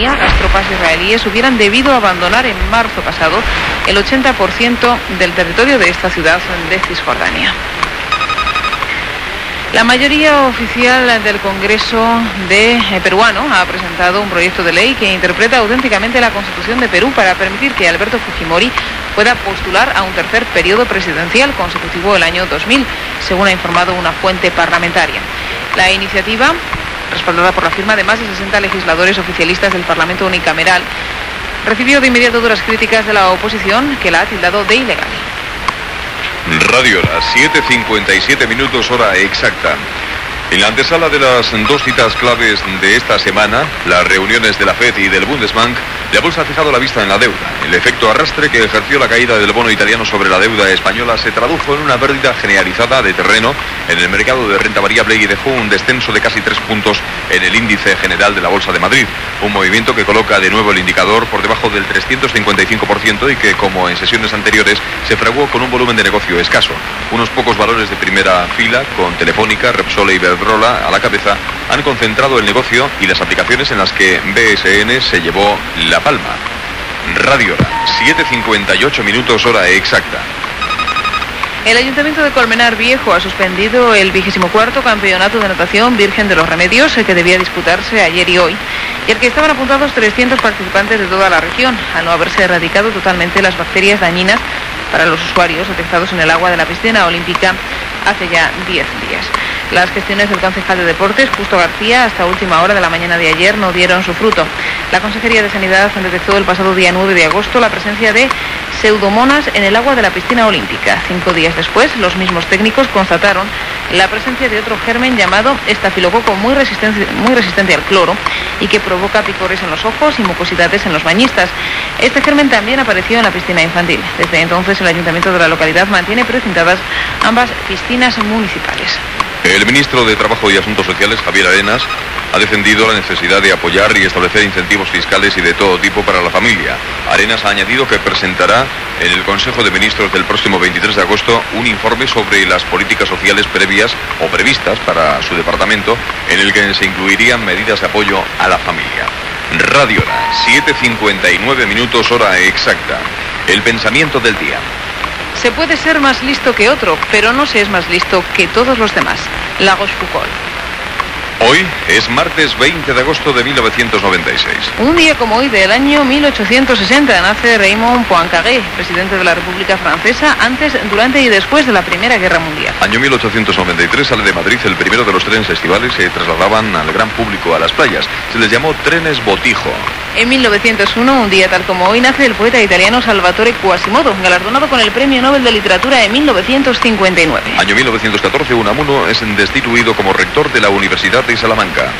Cisjordania, las tropas israelíes hubieran debido abandonar en marzo pasado el 80% del territorio de esta ciudad de Cisjordania. La mayoría oficial del Congreso de eh, peruano ha presentado un proyecto de ley que interpreta auténticamente la Constitución de Perú para permitir que Alberto Fujimori pueda postular a un tercer periodo presidencial consecutivo el año 2000, según ha informado una fuente parlamentaria. La iniciativa, respaldada por la firma de más de 60 legisladores oficialistas del Parlamento unicameral, recibió de inmediato duras críticas de la oposición que la ha tildado de ilegal. Radio Hora, 7.57 minutos hora exacta. En la antesala de las dos citas claves de esta semana, las reuniones de la FED y del Bundesbank, la bolsa ha fijado la vista en la deuda. El efecto arrastre que ejerció la caída del bono italiano sobre la deuda española se tradujo en una pérdida generalizada de terreno en el mercado de renta variable y dejó un descenso de casi tres puntos en el índice general de la Bolsa de Madrid. Un movimiento que coloca de nuevo el indicador por debajo del 355% y que, como en sesiones anteriores, se fraguó con un volumen de negocio escaso. Unos pocos valores de primera fila, con Telefónica, Repsol y Iberdrola a la cabeza, han concentrado el negocio y las aplicaciones en las que BSN se llevó la palma. Radio Hora, 7.58 minutos hora exacta. El Ayuntamiento de Colmenar Viejo ha suspendido el vigésimo cuarto campeonato de natación Virgen de los Remedios, el que debía disputarse ayer y hoy, y el que estaban apuntados 300 participantes de toda la región, al no haberse erradicado totalmente las bacterias dañinas para los usuarios detectados en el agua de la piscina olímpica hace ya 10 días. Las gestiones del concejal de Deportes, Justo García, hasta última hora de la mañana de ayer no dieron su fruto. La Consejería de Sanidad detectó el pasado día 9 de agosto la presencia de pseudomonas en el agua de la piscina olímpica. Cinco días después, los mismos técnicos constataron la presencia de otro germen llamado estafilococo muy resistente, muy resistente al cloro y que provoca picores en los ojos y mucosidades en los bañistas. Este germen también apareció en la piscina infantil. Desde entonces, el ayuntamiento de la localidad mantiene precintadas ambas piscinas municipales. El ministro de Trabajo y Asuntos Sociales, Javier Arenas, ha defendido la necesidad de apoyar y establecer incentivos fiscales y de todo tipo para la familia. Arenas ha añadido que presentará en el Consejo de Ministros del próximo 23 de agosto un informe sobre las políticas sociales previas o previstas para su departamento, en el que se incluirían medidas de apoyo a la familia. Radio Hora, 7.59 minutos hora exacta. El pensamiento del día. Se puede ser más listo que otro, pero no se es más listo que todos los demás. Lagos Foucault. Hoy es martes 20 de agosto de 1996. Un día como hoy del año 1860 nace Raymond Poincaré, presidente de la República Francesa, antes, durante y después de la Primera Guerra Mundial. Año 1893 sale de Madrid el primero de los trenes estivales que trasladaban al gran público a las playas. Se les llamó trenes Botijo. En 1901, un día tal como hoy, nace el poeta italiano Salvatore Quasimodo, galardonado con el Premio Nobel de Literatura en 1959. Año 1914, Unamuno es destituido como rector de la Universidad de Salamanca.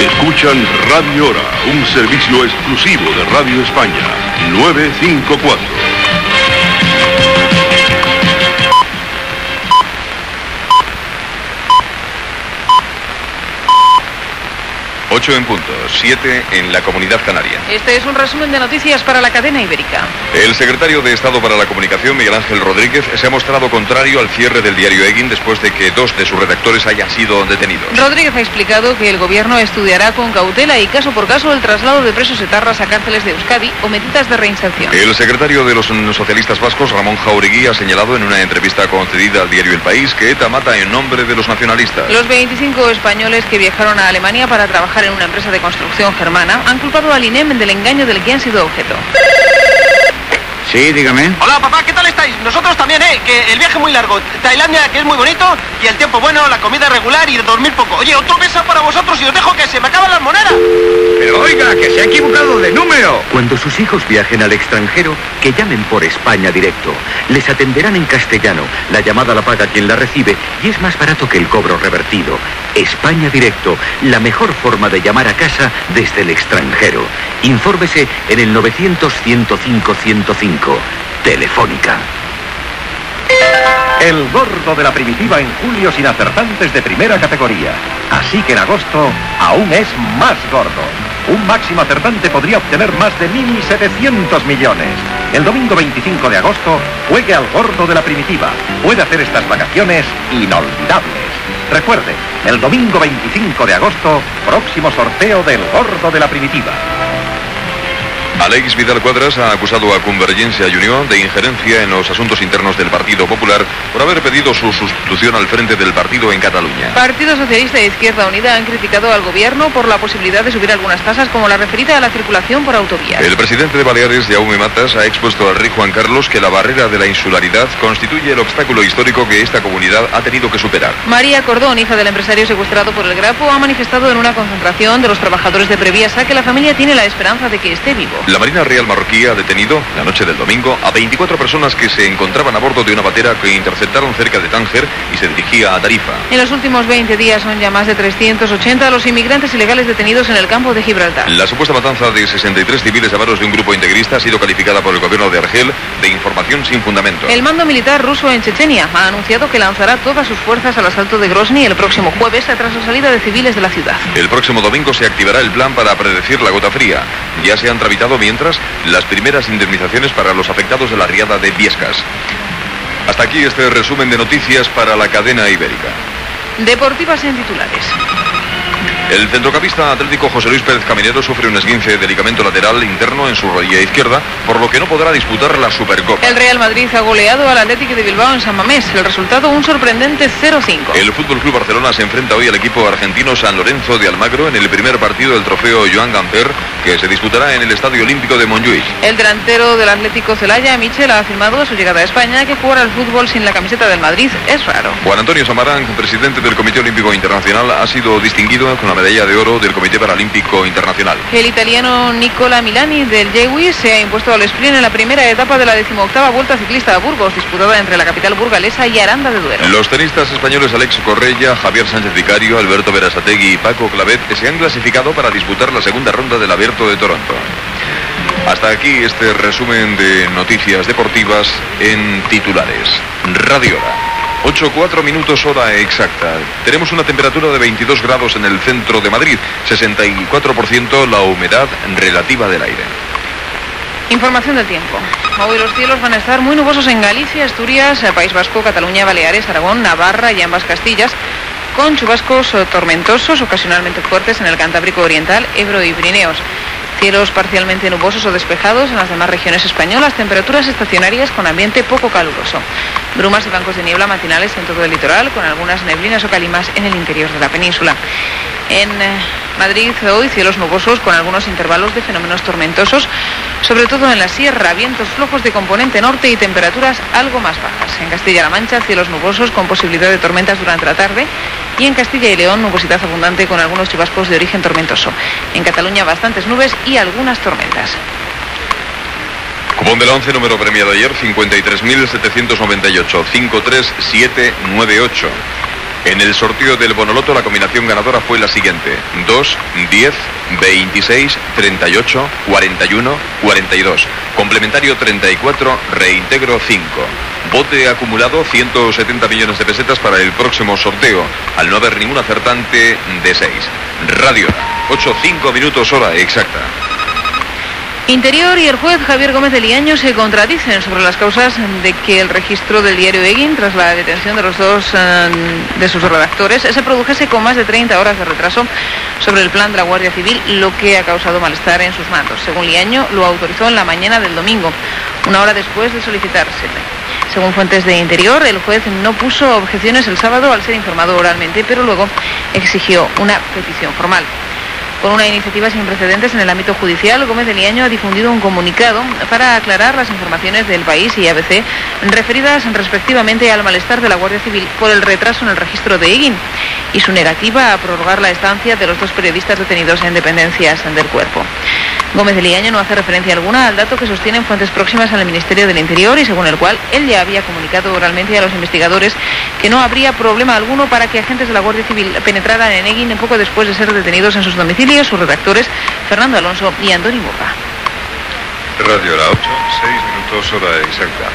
Escuchan Radio Hora, un servicio exclusivo de Radio España. 954. 8 en punto, 7 en la comunidad canaria. Este es un resumen de noticias para la cadena ibérica. El secretario de Estado para la Comunicación, Miguel Ángel Rodríguez, se ha mostrado contrario al cierre del diario Egin después de que dos de sus redactores hayan sido detenidos. Rodríguez ha explicado que el gobierno estudiará con cautela y caso por caso el traslado de presos etarras a cárceles de Euskadi o medidas de reinserción. El secretario de los socialistas vascos, Ramón Jauregui, ha señalado en una entrevista concedida al diario El País que ETA mata en nombre de los nacionalistas. Los 25 españoles que viajaron a Alemania para trabajar en una empresa de construcción germana han culpado al INEM del engaño del que han sido objeto. Sí, dígame. Hola papá, ¿qué tal estáis? Nosotros también, ¿eh? Que el viaje muy largo. Tailandia, que es muy bonito, y el tiempo bueno, la comida regular y dormir poco. Oye, otro mesa para vosotros y os dejo que se me acaban las monedas. Pero oiga, que se ha equivocado de número. Cuando sus hijos viajen al extranjero, que llamen por España directo. Les atenderán en castellano. La llamada la paga quien la recibe y es más barato que el cobro revertido. España directo, la mejor forma de llamar a casa desde el extranjero. Infórmese en el 900 105 105. Telefónica. El gordo de la primitiva en julio sin acertantes de primera categoría. Así que en agosto aún es más gordo. un máximo acertante podría obtener más de 1.700 millones. El domingo 25 de agosto, juegue al gordo de la primitiva. Puede hacer estas vacaciones inolvidables. Recuerde, el domingo 25 de agosto, próximo sorteo del gordo de la primitiva. Alex Vidal Cuadras ha acusado a Convergencia Unión de injerencia en los asuntos internos del Partido Popular por haber pedido su sustitución al frente del partido en Cataluña. Partido Socialista e Izquierda Unida han criticado al gobierno por la posibilidad de subir algunas tasas como la referida a la circulación por autovías. El presidente de Baleares, Jaume Matas, ha expuesto al rey Juan Carlos que la barrera de la insularidad constituye el obstáculo histórico que esta comunidad ha tenido que superar. María Cordón, hija del empresario secuestrado por el Grapo, ha manifestado en una concentración de los trabajadores de Previasa que la familia tiene la esperanza de que esté vivo. La Marina Real Marroquí ha detenido, la noche del domingo, a 24 personas que se encontraban a bordo de una batera que interceptaron cerca de Tánger y se dirigía a Tarifa. En los últimos 20 días son ya más de 380 los inmigrantes ilegales detenidos en el campo de Gibraltar. La supuesta matanza de 63 civiles a manos de un grupo integrista ha sido calificada por el gobierno de Argel de información sin fundamento. El mando militar ruso en Chechenia ha anunciado que lanzará todas sus fuerzas al asalto de Grozny el próximo jueves tras la salida de civiles de la ciudad. El próximo domingo se activará el plan para predecir la gota fría. Ya se han tramitado mientras las primeras indemnizaciones para los afectados de la riada de Viescas. Hasta aquí este resumen de noticias para la cadena ibérica. Deportivas en titulares. El centrocampista atlético José Luis Pérez Caminero sufre un esguince de ligamento lateral interno en su rodilla izquierda, por lo que no podrá disputar la Supercopa. El Real Madrid ha goleado al Atlético de Bilbao en San Mamés. El resultado un sorprendente 0-5. El Fútbol Club Barcelona se enfrenta hoy al equipo argentino San Lorenzo de Almagro en el primer partido del trofeo Joan Gamper, que se disputará en el Estadio Olímpico de Montjuic. El delantero del Atlético Celaya, Michel, ha afirmado a su llegada a España que jugar al fútbol sin la camiseta del Madrid es raro. Juan Antonio Samarán, presidente del Comité Olímpico Internacional, ha sido distinguido con la medalla de oro del Comité Paralímpico Internacional. El italiano Nicola Milani del Jewi se ha impuesto al sprint en la primera etapa de la decimoctava Vuelta Ciclista a Burgos, disputada entre la capital burgalesa y Aranda de Duero. Los tenistas españoles Alex Correia, Javier Sánchez Vicario, Alberto Verasategui y Paco Clavet se han clasificado para disputar la segunda ronda del Abierto de Toronto. Hasta aquí este resumen de noticias deportivas en titulares. Radio Hora. 8-4 minutos hora exacta. Tenemos una temperatura de 22 grados en el centro de Madrid, 64% la humedad relativa del aire. Información del tiempo. Hoy los cielos van a estar muy nubosos en Galicia, Asturias, País Vasco, Cataluña, Baleares, Aragón, Navarra y ambas Castillas, con chubascos tormentosos, ocasionalmente fuertes en el Cantábrico Oriental, Ebro y Pirineos. Cielos parcialmente nubosos o despejados en las demás regiones españolas, temperaturas estacionarias con ambiente poco caluroso. Brumas y bancos de niebla matinales en todo el litoral, con algunas neblinas o calimas en el interior de la península. En eh, Madrid hoy cielos nubosos con algunos intervalos de fenómenos tormentosos, sobre todo en la sierra, vientos flojos de componente norte y temperaturas algo más bajas. En Castilla-La Mancha cielos nubosos con posibilidad de tormentas durante la tarde y en Castilla y León nubosidad abundante con algunos chubascos de origen tormentoso. En Cataluña bastantes nubes y algunas tormentas. Cupón del 11, número premiado ayer, 53.798, 53798. En el sorteo del Bonoloto la combinación ganadora fue la siguiente. 2, 10, 26, 38, 41, 42. Complementario 34, reintegro 5. Bote acumulado 170 millones de pesetas para el próximo sorteo, al no haber ningún acertante de 6. Radio, 8, 5 minutos hora exacta. Interior y el juez Javier Gómez de Liaño se contradicen sobre las causas de que el registro del diario Egin, tras la detención de los dos eh, de sus redactores, se produjese con más de 30 horas de retraso sobre el plan de la Guardia Civil, lo que ha causado malestar en sus mandos. Según Liaño, lo autorizó en la mañana del domingo, una hora después de solicitársele. Según fuentes de Interior, el juez no puso objeciones el sábado al ser informado oralmente, pero luego exigió una petición formal. Con una iniciativa sin precedentes en el ámbito judicial, Gómez de Liaño ha difundido un comunicado para aclarar las informaciones del país y ABC referidas respectivamente al malestar de la Guardia Civil por el retraso en el registro de Eguin y su negativa a prorrogar la estancia de los dos periodistas detenidos en dependencias del cuerpo. Gómez de Liaño no hace referencia alguna al dato que sostienen fuentes próximas al Ministerio del Interior y según el cual él ya había comunicado oralmente a los investigadores que no habría problema alguno para que agentes de la Guardia Civil penetraran en Eguin poco después de ser detenidos en sus domicilios sus redactores Fernando Alonso y Andoni Boca. Radio La 8, 6 minutos hora exacta.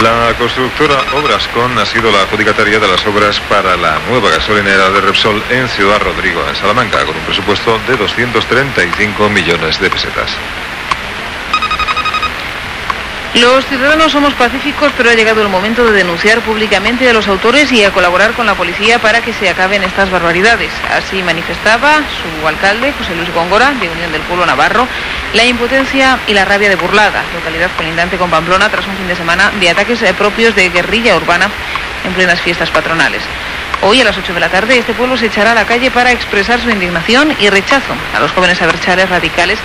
La constructora Obrascon ha sido la adjudicataria de las obras para la nueva gasolinera de Repsol en Ciudad Rodrigo, en Salamanca, con un presupuesto de 235 millones de pesetas. Los ciudadanos somos pacíficos, pero ha llegado el momento de denunciar públicamente a los autores y a colaborar con la policía para que se acaben estas barbaridades. Así manifestaba su alcalde, José Luis Góngora, de Unión del Pueblo Navarro, la impotencia y la rabia de Burlada, localidad colindante con Pamplona, tras un fin de semana de ataques eh, propios de guerrilla urbana en plenas fiestas patronales. Hoy a las 8 de la tarde este pueblo se echará a la calle para expresar su indignación y rechazo a los jóvenes aberchales radicales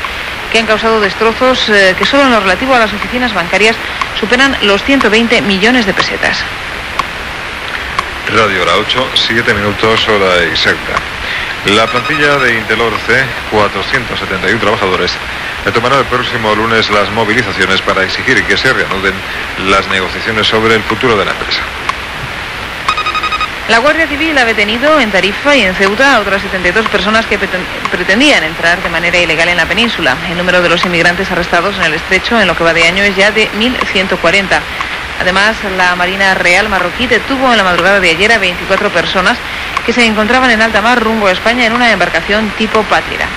que han causado destrozos eh, que solo en lo relativo a las oficinas bancarias superan los 120 millones de pesetas. Radio Hora 8, 7 minutos hora exacta. La plantilla de Intelor C, 471 trabajadores, tomará el próximo lunes las movilizaciones para exigir que se reanuden las negociaciones sobre el futuro de la empresa. La Guardia Civil ha detenido en Tarifa y en Ceuta a otras 72 personas que pretendían entrar de manera ilegal en la península. El número de los inmigrantes arrestados en el estrecho en lo que va de año es ya de 1.140. Además, la Marina Real marroquí detuvo en la madrugada de ayer a 24 personas que se encontraban en alta mar rumbo a España en una embarcación tipo Pátria.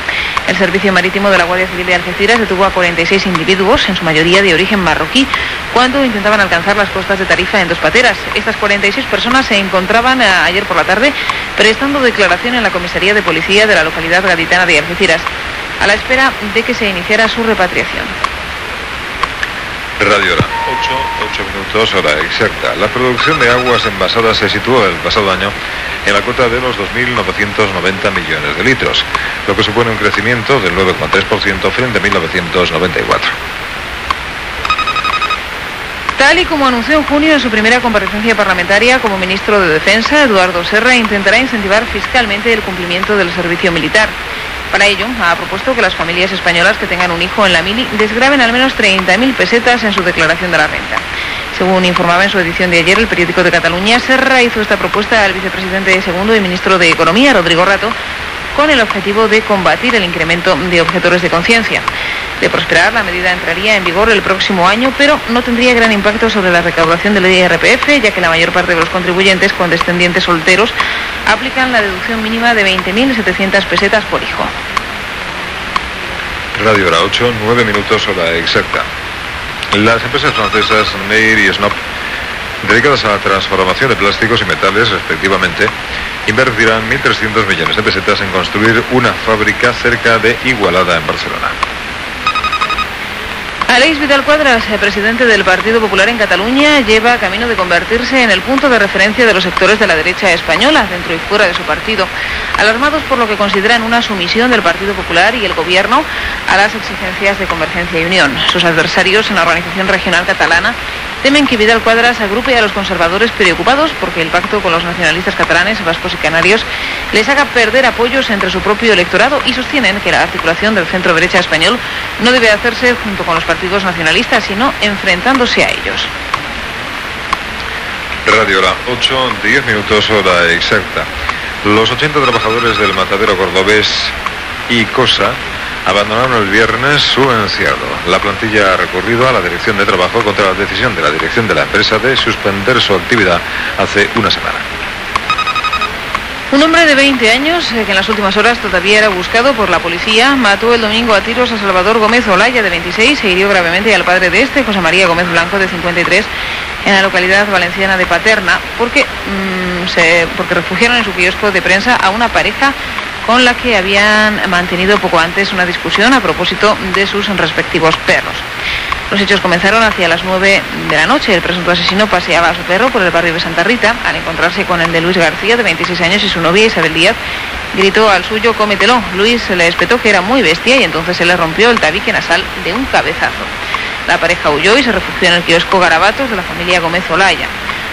El Servicio Marítimo de la Guardia Civil de Algeciras detuvo a 46 individuos, en su mayoría de origen marroquí, cuando intentaban alcanzar las costas de Tarifa en dos pateras. Estas 46 personas se encontraban eh, ayer por la tarde prestando declaración en la comisaría de policía de la localidad gaditana de Algeciras, a la espera de que se iniciara su repatriación. Radio Hora, 8, 8 minutos, hora exacta. La producción de aguas envasadas se situó el pasado año en la cota de los 2.990 millones de litros, lo que supone un crecimiento del 9,3% frente a 1994. Tal y como anunció en junio en su primera comparecencia parlamentaria como ministro de Defensa, Eduardo Serra intentará incentivar fiscalmente el cumplimiento del servicio militar. Para ello, ha propuesto que las familias españolas que tengan un hijo en la mili desgraven al menos 30.000 pesetas en su declaración de la renta. Según informaba en su edición de ayer el periódico de Cataluña, Serra hizo esta propuesta al vicepresidente segundo y ministro de Economía, Rodrigo Rato, con el objetivo de combatir el incremento de objetores de conciencia. De prosperar, la medida entraría en vigor el próximo año, pero no tendría gran impacto sobre la recaudación del IRPF, ya que la mayor parte de los contribuyentes con descendientes solteros aplican la deducción mínima de 20.700 pesetas por hijo. Radio Hora 8, 9 minutos hora exacta. Las empresas francesas Neir y Snop, dedicadas a la transformación de plásticos y metales respectivamente, invertirán 1.300 millones de pesetas en construir una fábrica cerca de Igualada en Barcelona. Aleix Vidal Cuadras, presidente del Partido Popular en Cataluña, lleva camino de convertirse en el punto de referencia de los sectores de la derecha española, dentro y fuera de su partido, alarmados por lo que consideran una sumisión del Partido Popular y el Gobierno a las exigencias de Convergencia y Unión. Sus adversarios en la organización regional catalana temen que Vidal Cuadras agrupe a los conservadores preocupados porque el pacto con los nacionalistas catalanes, vascos y canarios les haga perder apoyos entre su propio electorado y sostienen que la articulación del centro derecha español no debe hacerse junto con los partidos nacionalistas, sino enfrentándose a ellos. Radio La 8, 10 minutos hora exacta. Los 80 trabajadores del matadero cordobés y Cosa abandonaron el viernes su encierro. La plantilla ha recurrido a la Dirección de Trabajo contra la decisión de la dirección de la empresa de suspender su actividad hace una semana. Un hombre de 20 años, eh, que en las últimas horas todavía era buscado por la policía, mató el domingo a tiros a Salvador Gómez Olaya, de 26, e hirió gravemente al padre de este, José María Gómez Blanco, de 53, en la localidad valenciana de Paterna, porque, mm, porque refugiaron en su kiosco de prensa a una pareja con la que habían mantenido poco antes una discusión a propósito de sus respectivos perros. Los hechos comenzaron hacia las 9 de la noche. El presunto asesino paseaba a su perro por el barrio de Santa Rita. Al encontrarse con el de Luis García, de 26 años, y su novia Isabel Díaz, gritó al suyo, cómetelo. Luis le espetó que era muy bestia y entonces se le rompió el tabique nasal de un cabezazo. La pareja huyó y se refugió en el kiosco Garabatos de la familia Gómez Olaya.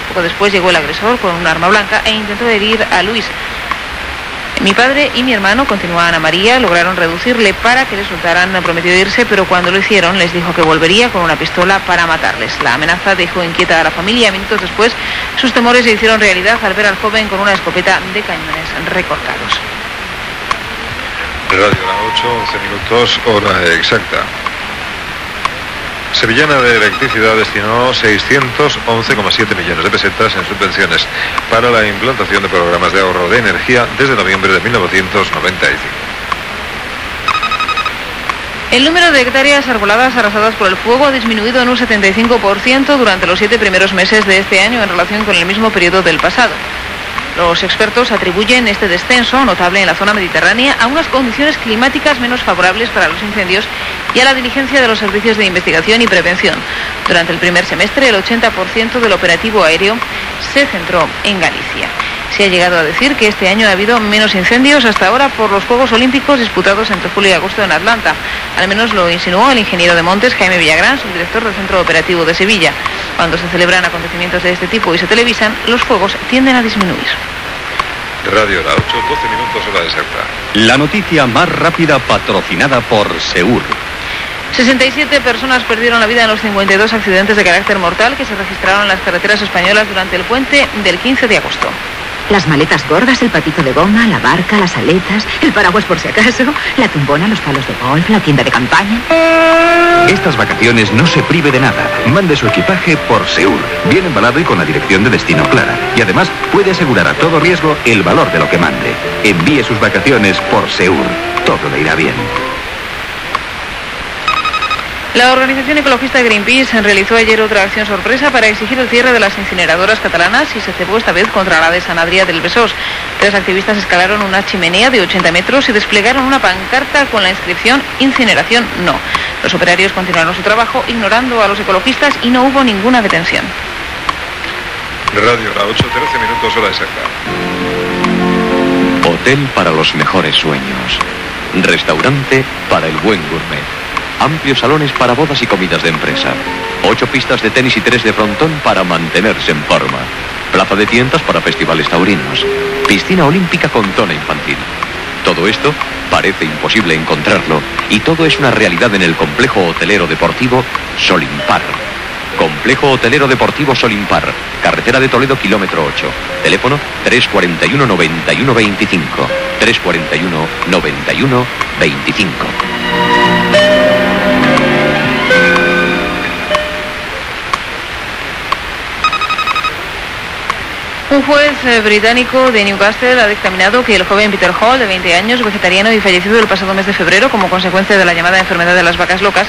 Poco después llegó el agresor con un arma blanca e intentó herir a Luis. Mi padre y mi hermano, continúa Ana María, lograron reducirle para que le soltaran prometido irse, pero cuando lo hicieron les dijo que volvería con una pistola para matarles. La amenaza dejó inquieta a la familia. Minutos después, sus temores se hicieron realidad al ver al joven con una escopeta de cañones recortados. Radio 8, 11 minutos, hora exacta. Sevillana de Electricidad destinó 611,7 millones de pesetas en subvenciones para la implantación de programas de ahorro de energía desde noviembre de 1995. El número de hectáreas arboladas arrasadas por el fuego ha disminuido en un 75% durante los siete primeros meses de este año en relación con el mismo periodo del pasado. Los expertos atribuyen este descenso, notable en la zona mediterránea, a unas condiciones climáticas menos favorables para los incendios y a la diligencia de los servicios de investigación y prevención. Durante el primer semestre, el 80% del operativo aéreo se centró en Galicia. Se ha llegado a decir que este año ha habido menos incendios hasta ahora por los Juegos Olímpicos disputados entre julio y agosto en Atlanta. Al menos lo insinuó el ingeniero de Montes, Jaime Villagrán, subdirector del Centro Operativo de Sevilla. Cuando se celebran acontecimientos de este tipo y se televisan, los fuegos tienden a disminuir. Radio La 8, 12 minutos hora exacta. La noticia más rápida patrocinada por Seur. 67 personas perdieron la vida en los 52 accidentes de carácter mortal que se registraron en las carreteras españolas durante el puente del 15 de agosto. Las maletas gordas, el patito de goma, la barca, las aletas, el paraguas por si acaso, la tumbona, los palos de golf, la tienda de campaña. Estas vacaciones no se prive de nada. Mande su equipaje por Seur, bien embalado y con la dirección de destino clara. Y además puede asegurar a todo riesgo el valor de lo que mande. Envíe sus vacaciones por Seur. Todo le irá bien. La organización ecologista Greenpeace realizó ayer otra acción sorpresa para exigir el cierre de las incineradoras catalanas y se cebó esta vez contra la de San Adrià del Besós. Tres activistas escalaron una chimenea de 80 metros y desplegaron una pancarta con la inscripción Incineración no. Los operarios continuaron su trabajo ignorando a los ecologistas y no hubo ninguna detención. Radio La 8, 13 minutos hora exacta. Hotel para los mejores sueños. Restaurante para el buen gourmet. Amplios salones para bodas y comidas de empresa. Ocho pistas de tenis y tres de frontón para mantenerse en forma. Plaza de tiendas para festivales taurinos. Piscina olímpica con zona infantil. Todo esto parece imposible encontrarlo y todo es una realidad en el complejo hotelero deportivo Solimpar. Complejo Hotelero Deportivo Solimpar, carretera de Toledo, kilómetro 8. Teléfono 341 91 Un juez eh, británico de Newcastle ha dictaminado que el joven Peter Hall, de 20 años, vegetariano y fallecido el pasado mes de febrero como consecuencia de la llamada enfermedad de las vacas locas,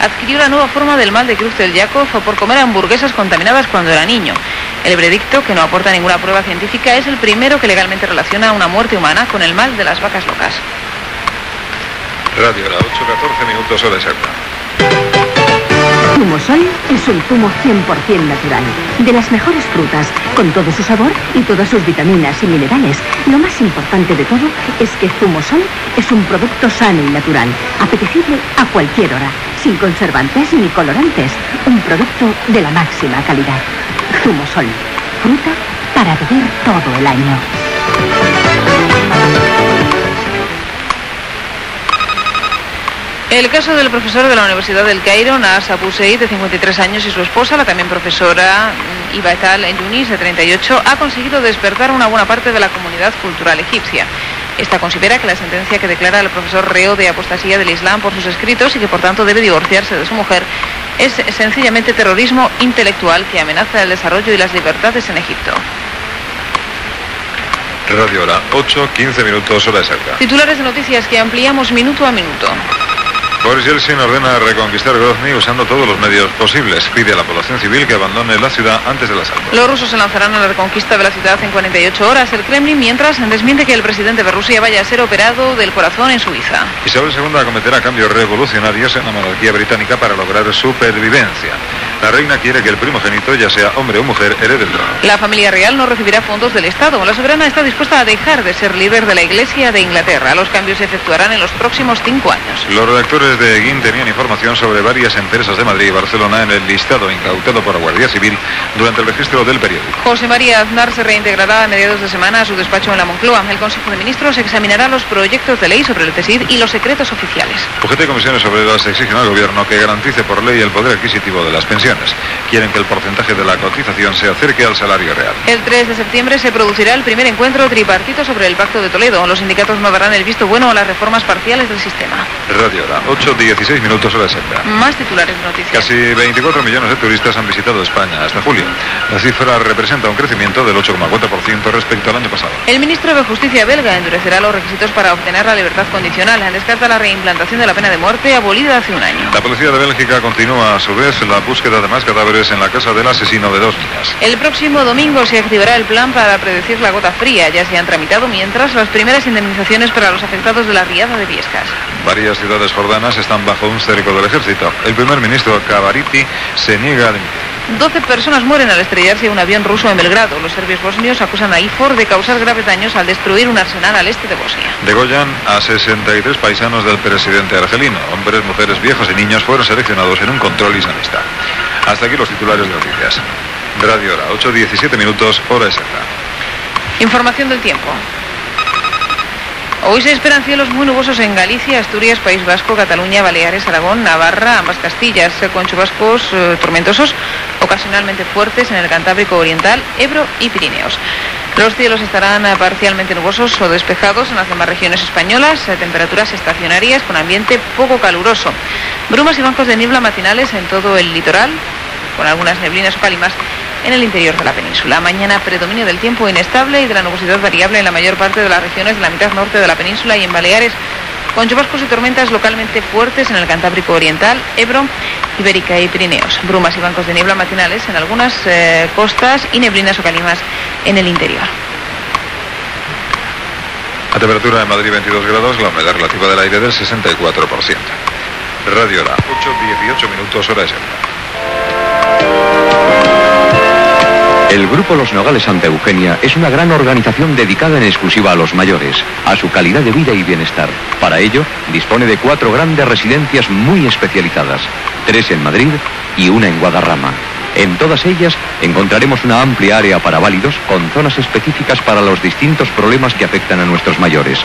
adquirió la nueva forma del mal de Cruz del Jacob por comer hamburguesas contaminadas cuando era niño. El veredicto, que no aporta ninguna prueba científica, es el primero que legalmente relaciona una muerte humana con el mal de las vacas locas. Radio La 8, 14 minutos hora exacta. Zumosol es un zumo 100% natural, de las mejores frutas, con todo su sabor y todas sus vitaminas y minerales. Lo más importante de todo es que Zumosol es un producto sano y natural, apetecible a cualquier hora, sin conservantes ni colorantes. Un producto de la máxima calidad. Zumosol, fruta para beber todo el año. El caso del profesor de la Universidad del Cairo, Nas Abu Said, de 53 años, y su esposa, la también profesora Ibatal Yunis, de 38, ha conseguido despertar una buena parte de la comunidad cultural egipcia. Esta considera que la sentencia que declara al profesor reo de apostasía del Islam por sus escritos y que por tanto debe divorciarse de su mujer es sencillamente terrorismo intelectual que amenaza el desarrollo y las libertades en Egipto. Radio La 8, 15 minutos hora exacta. Titulares de noticias que ampliamos minuto a minuto. Boris Yeltsin ordena reconquistar Grozny usando todos los medios posibles. Pide a la población civil que abandone la ciudad antes del asalto. Los rusos se lanzarán a la reconquista de la ciudad en 48 horas. El Kremlin, mientras, desmiente que el presidente de Rusia vaya a ser operado del corazón en Suiza. Isabel II acometerá cambios revolucionarios en la monarquía británica para lograr supervivencia. La reina quiere que el primogénito, ya sea hombre o mujer, herede el trono. La familia real no recibirá fondos del Estado. La soberana está dispuesta a dejar de ser líder de la Iglesia de Inglaterra. Los cambios se efectuarán en los próximos cinco años. Los redactores de Guin tenían información sobre varias empresas de Madrid y Barcelona en el listado incautado por la Guardia Civil durante el registro del periódico. José María Aznar se reintegrará a mediados de semana a su despacho en la Moncloa. El Consejo de Ministros examinará los proyectos de ley sobre el TESID y los secretos oficiales. UGT y comisiones obreras exigen al gobierno que garantice por ley el poder adquisitivo de las pensiones. Pensiones. Quieren que el porcentaje de la cotización se acerque al salario real. El 3 de septiembre se producirá el primer encuentro tripartito sobre el Pacto de Toledo. Los sindicatos no darán el visto bueno a las reformas parciales del sistema. Radio Hora, 8, 16 minutos hora exacta. Más titulares de noticias. Casi 24 millones de turistas han visitado España hasta julio. La cifra representa un crecimiento del 8,4% respecto al año pasado. El ministro de Justicia belga endurecerá los requisitos para obtener la libertad condicional. Descarta la reimplantación de la pena de muerte abolida hace un año. La policía de Bélgica continúa a su vez la búsqueda de más cadáveres en la casa del asesino de dos niñas. El próximo domingo se activará el plan para predecir la gota fría. Ya se han tramitado mientras las primeras indemnizaciones para los afectados de la riada de Viescas. Varias ciudades jordanas están bajo un cerco del ejército. El primer ministro Kabariti se niega a dimitir. 12 personas mueren al estrellarse un avión ruso en Belgrado. Los serbios bosnios acusan a IFOR de causar graves daños al destruir un arsenal al este de Bosnia. Degollan a 63 paisanos del presidente argelino. Hombres, mujeres, viejos y niños fueron seleccionados en un control islamista. Hasta aquí los titulares de noticias. Radio Hora, 8.17 minutos, hora exacta. Información del tiempo. Hoy se esperan cielos muy nubosos en Galicia, Asturias, País Vasco, Cataluña, Baleares, Aragón, Navarra, ambas Castillas, eh, con chubascos eh, tormentosos, ocasionalmente fuertes en el Cantábrico Oriental, Ebro y Pirineos. Los cielos estarán eh, parcialmente nubosos o despejados en las demás regiones españolas, temperaturas estacionarias con ambiente poco caluroso. Brumas y bancos de niebla matinales en todo el litoral, con algunas neblinas o calimas en el interior de la península. Mañana predominio del tiempo inestable y de la nubosidad variable en la mayor parte de las regiones de la mitad norte de la península y en Baleares, con chubascos y tormentas localmente fuertes en el Cantábrico Oriental, Ebro, Ibérica y Pirineos. Brumas y bancos de niebla matinales en algunas eh, costas y neblinas o calimas en el interior. La temperatura en Madrid 22 grados, la humedad relativa del aire del 64%. Radio Hora, 8, 18 minutos, hora exacta. El Grupo Los Nogales Santa Eugenia es una gran organización dedicada en exclusiva a los mayores, a su calidad de vida y bienestar. Para ello, dispone de cuatro grandes residencias muy especializadas, tres en Madrid y una en Guadarrama. En todas ellas encontraremos una amplia área para válidos con zonas específicas para los distintos problemas que afectan a nuestros mayores.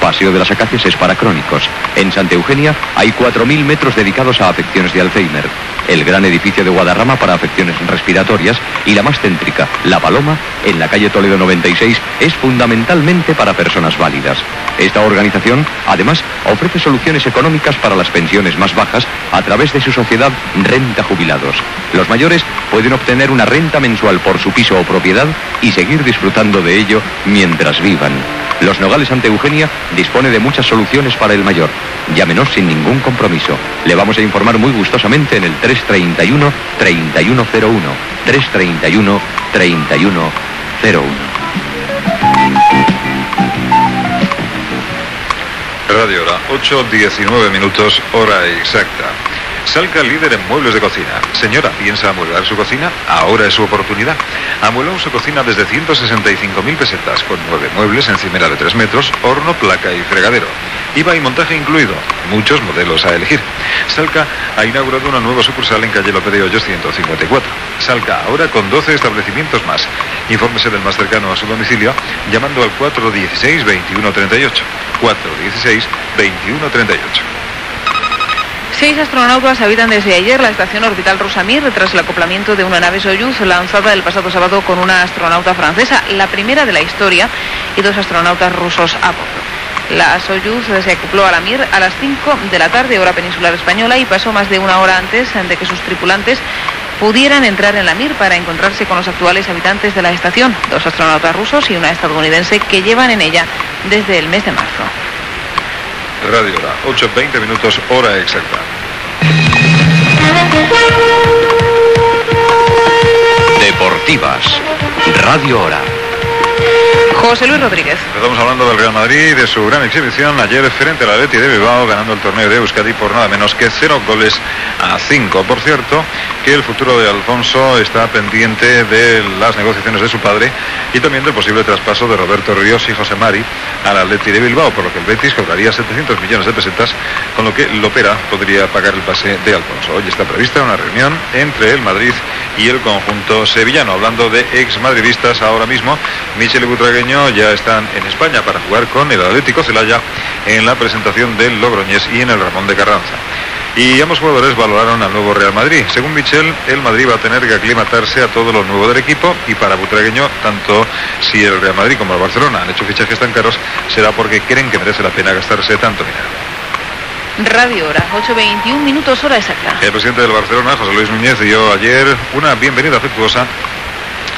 Paseo de las Acacias es para crónicos. En Santa Eugenia hay 4.000 metros dedicados a afecciones de Alzheimer. El gran edificio de Guadarrama para afecciones respiratorias y la más céntrica, La Paloma, en la calle Toledo 96, es fundamentalmente para personas válidas. Esta organización, además, ofrece soluciones económicas para las pensiones más bajas a través de su sociedad Renta Jubilados. Los mayores pueden obtener una renta mensual por su piso o propiedad y seguir disfrutando de ello mientras vivan. Los Nogales Ante Eugenia dispone de muchas soluciones para el mayor. Llámenos sin ningún compromiso. Le vamos a informar muy gustosamente en el 331 3101 331 3101. Radio Hora, 8, 19 minutos, hora exacta. Salca líder en muebles de cocina. Señora, ¿piensa amueblar su cocina? Ahora es su oportunidad. Amuebló su cocina desde 165.000 pesetas, con nueve muebles, encimera de 3 metros, horno, placa y fregadero. IVA y montaje incluido. Muchos modelos a elegir. Salca ha inaugurado una nueva sucursal en calle López de Hoyos 154. Salca ahora con 12 establecimientos más. Infórmese del más cercano a su domicilio llamando al 416-2138. 416-2138. Seis astronautas habitan desde ayer la estación orbital Rosamir tras el acoplamiento de una nave Soyuz lanzada el pasado sábado con una astronauta francesa, la primera de la historia, y dos astronautas rusos a bordo. La Soyuz se acopló a la Mir a las 5 de la tarde, hora peninsular española, y pasó más de una hora antes de que sus tripulantes pudieran entrar en la Mir para encontrarse con los actuales habitantes de la estación, dos astronautas rusos y una estadounidense que llevan en ella desde el mes de marzo. Radio Hora, 8, 20 minutos, hora exacta. Deportivas. Radio Hora. José Luis Rodríguez. Estamos hablando del Real Madrid, de su gran exhibición ayer frente al Atleti de Bilbao, ganando el torneo de Euskadi por nada menos que cero goles a cinco. Por cierto, que el futuro de Alfonso está pendiente de las negociaciones de su padre y también del posible traspaso de Roberto Ríos y José Mari al Atleti de Bilbao, por lo que el Betis cobraría 700 millones de pesetas, con lo que Lopera podría pagar el pase de Alfonso. Hoy está prevista una reunión entre el Madrid y el conjunto sevillano. Hablando de ex madridistas ahora mismo, Michel Butragueño ya están en España para jugar con el Atlético Celaya en la presentación del Logroñés y en el Ramón de Carranza. Y ambos jugadores valoraron al nuevo Real Madrid. Según Michel, el Madrid va a tener que aclimatarse a todo lo nuevo del equipo y para Butragueño, tanto si el Real Madrid como el Barcelona han hecho fichajes tan caros, será porque creen que merece la pena gastarse tanto dinero. Radio Hora, 8.21 minutos hora exacta. El presidente del Barcelona, José Luis Núñez, dio ayer una bienvenida afectuosa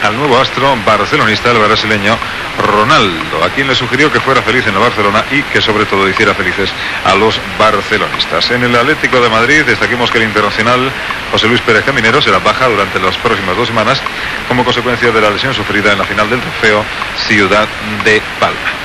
al nuevo astro barcelonista, el brasileño Ronaldo, a quien le sugirió que fuera feliz en el Barcelona y que sobre todo hiciera felices a los barcelonistas. En el Atlético de Madrid destaquemos que el internacional José Luis Pérez Caminero será baja durante las próximas dos semanas como consecuencia de la lesión sufrida en la final del trofeo Ciudad de Palma.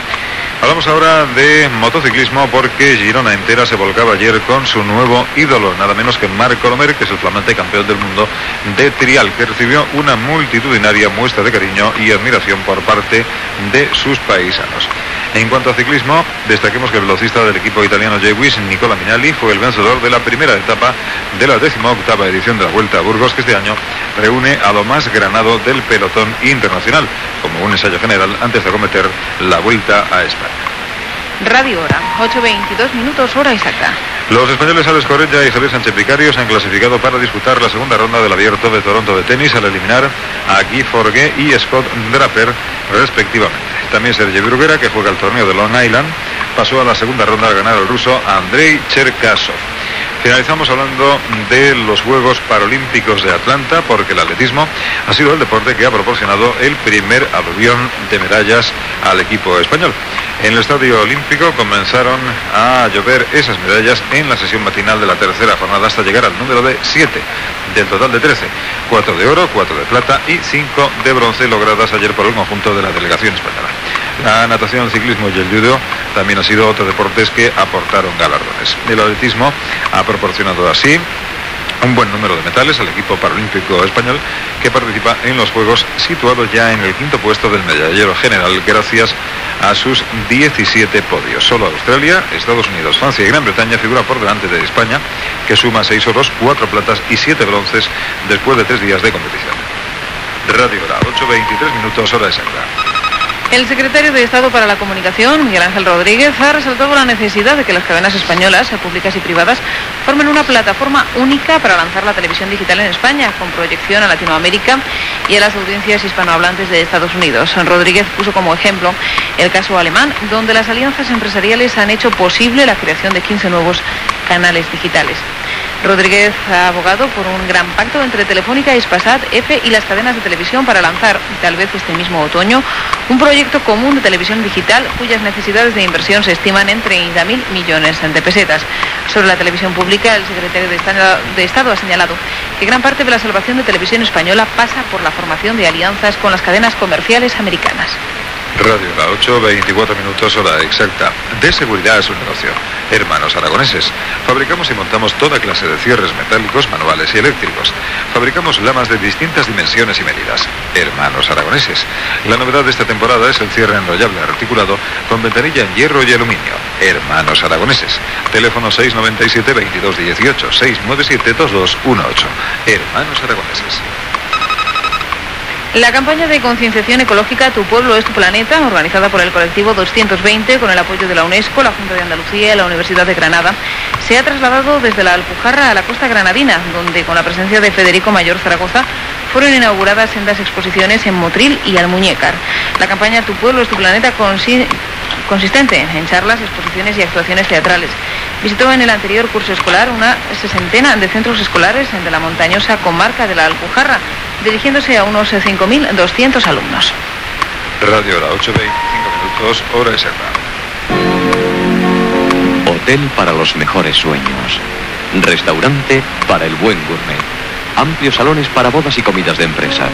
Hablamos ahora de motociclismo porque Girona entera se volcaba ayer con su nuevo ídolo, nada menos que Marco Lomer, que es el flamante campeón del mundo de trial, que recibió una multitudinaria muestra de cariño y admiración por parte de sus paisanos. En cuanto a ciclismo, destaquemos que el velocista del equipo italiano J-Wiz, Nicola Minali, fue el vencedor de la primera etapa de la octava edición de la Vuelta a Burgos, que este año reúne a lo más granado del pelotón internacional, como un ensayo general antes de acometer la Vuelta a España. Radio Hora, 8.22 minutos, hora exacta. Los españoles Alex Corella y Javier Sánchez Picario se han clasificado para disputar la segunda ronda del Abierto de Toronto de tenis al eliminar a Guy Forgue y Scott Draper, respectivamente. También Sergio Bruguera, que juega el torneo de Long Island, pasó a la segunda ronda al ganar el ruso Andrei Cherkasov. Finalizamos hablando de los Juegos Paralímpicos de Atlanta, porque el atletismo ha sido el deporte que ha proporcionado el primer aluvión de medallas al equipo español. En el Estadio Olímpico comenzaron a llover esas medallas en la sesión matinal de la tercera jornada hasta llegar al número de 7 del total de 13. 4 de oro, 4 de plata y 5 de bronce logradas ayer por el conjunto de la delegación española. La natación, el ciclismo y el judo también han sido otros deportes que aportaron galardones. El atletismo ha proporcionado así un buen número de metales al equipo paralímpico español que participa en los Juegos situado ya en el quinto puesto del medallero general gracias a sus 17 podios. Solo Australia, Estados Unidos, Francia y Gran Bretaña figura por delante de España que suma 6 oros, 4 platas y 7 bronces después de tres días de competición. Radio Hora, 8.23 minutos hora exacta. El secretario de Estado para la Comunicación, Miguel Ángel Rodríguez, ha resaltado la necesidad de que las cadenas españolas, públicas y privadas, formen una plataforma única para lanzar la televisión digital en España, con proyección a Latinoamérica y a las audiencias hispanohablantes de Estados Unidos. Rodríguez puso como ejemplo el caso alemán, donde las alianzas empresariales han hecho posible la creación de 15 nuevos canales digitales. Rodríguez ha abogado por un gran pacto entre Telefónica, Ispasat, EFE y las cadenas de televisión para lanzar, tal vez este mismo otoño, un proyecto común de televisión digital cuyas necesidades de inversión se estiman en 30.000 millones de pesetas. Sobre la televisión pública, el secretario de Estado ha señalado que gran parte de la salvación de televisión española pasa por la formación de alianzas con las cadenas comerciales americanas. Radio La 8, 24 minutos hora exacta. De seguridad a su negocio. Hermanos aragoneses. Fabricamos y montamos toda clase de cierres metálicos, manuales y eléctricos. Fabricamos lamas de distintas dimensiones y medidas. Hermanos aragoneses. La novedad de esta temporada es el cierre enrollable articulado con ventanilla en hierro y aluminio. Hermanos aragoneses. Teléfono 697 2218 697 2218. Hermanos aragoneses. La campaña de concienciación ecológica Tu pueblo es tu planeta, organizada por el colectivo 220 con el apoyo de la UNESCO, la Junta de Andalucía y la Universidad de Granada, se ha trasladado desde la Alpujarra a la costa granadina, donde con la presencia de Federico Mayor Zaragoza fueron inauguradas sendas exposiciones en Motril y Almuñécar. La campaña Tu pueblo es tu planeta consistente en charlas, exposiciones y actuaciones teatrales. Visitó en el anterior curso escolar una sesentena de centros escolares de la montañosa comarca de la Alpujarra, dirigiéndose a unos 5.200 alumnos. Radio Hora, 8.25 minutos, hora exacta. Hotel para los mejores sueños. Restaurante para el buen gourmet. Amplios salones para bodas y comidas de empresa.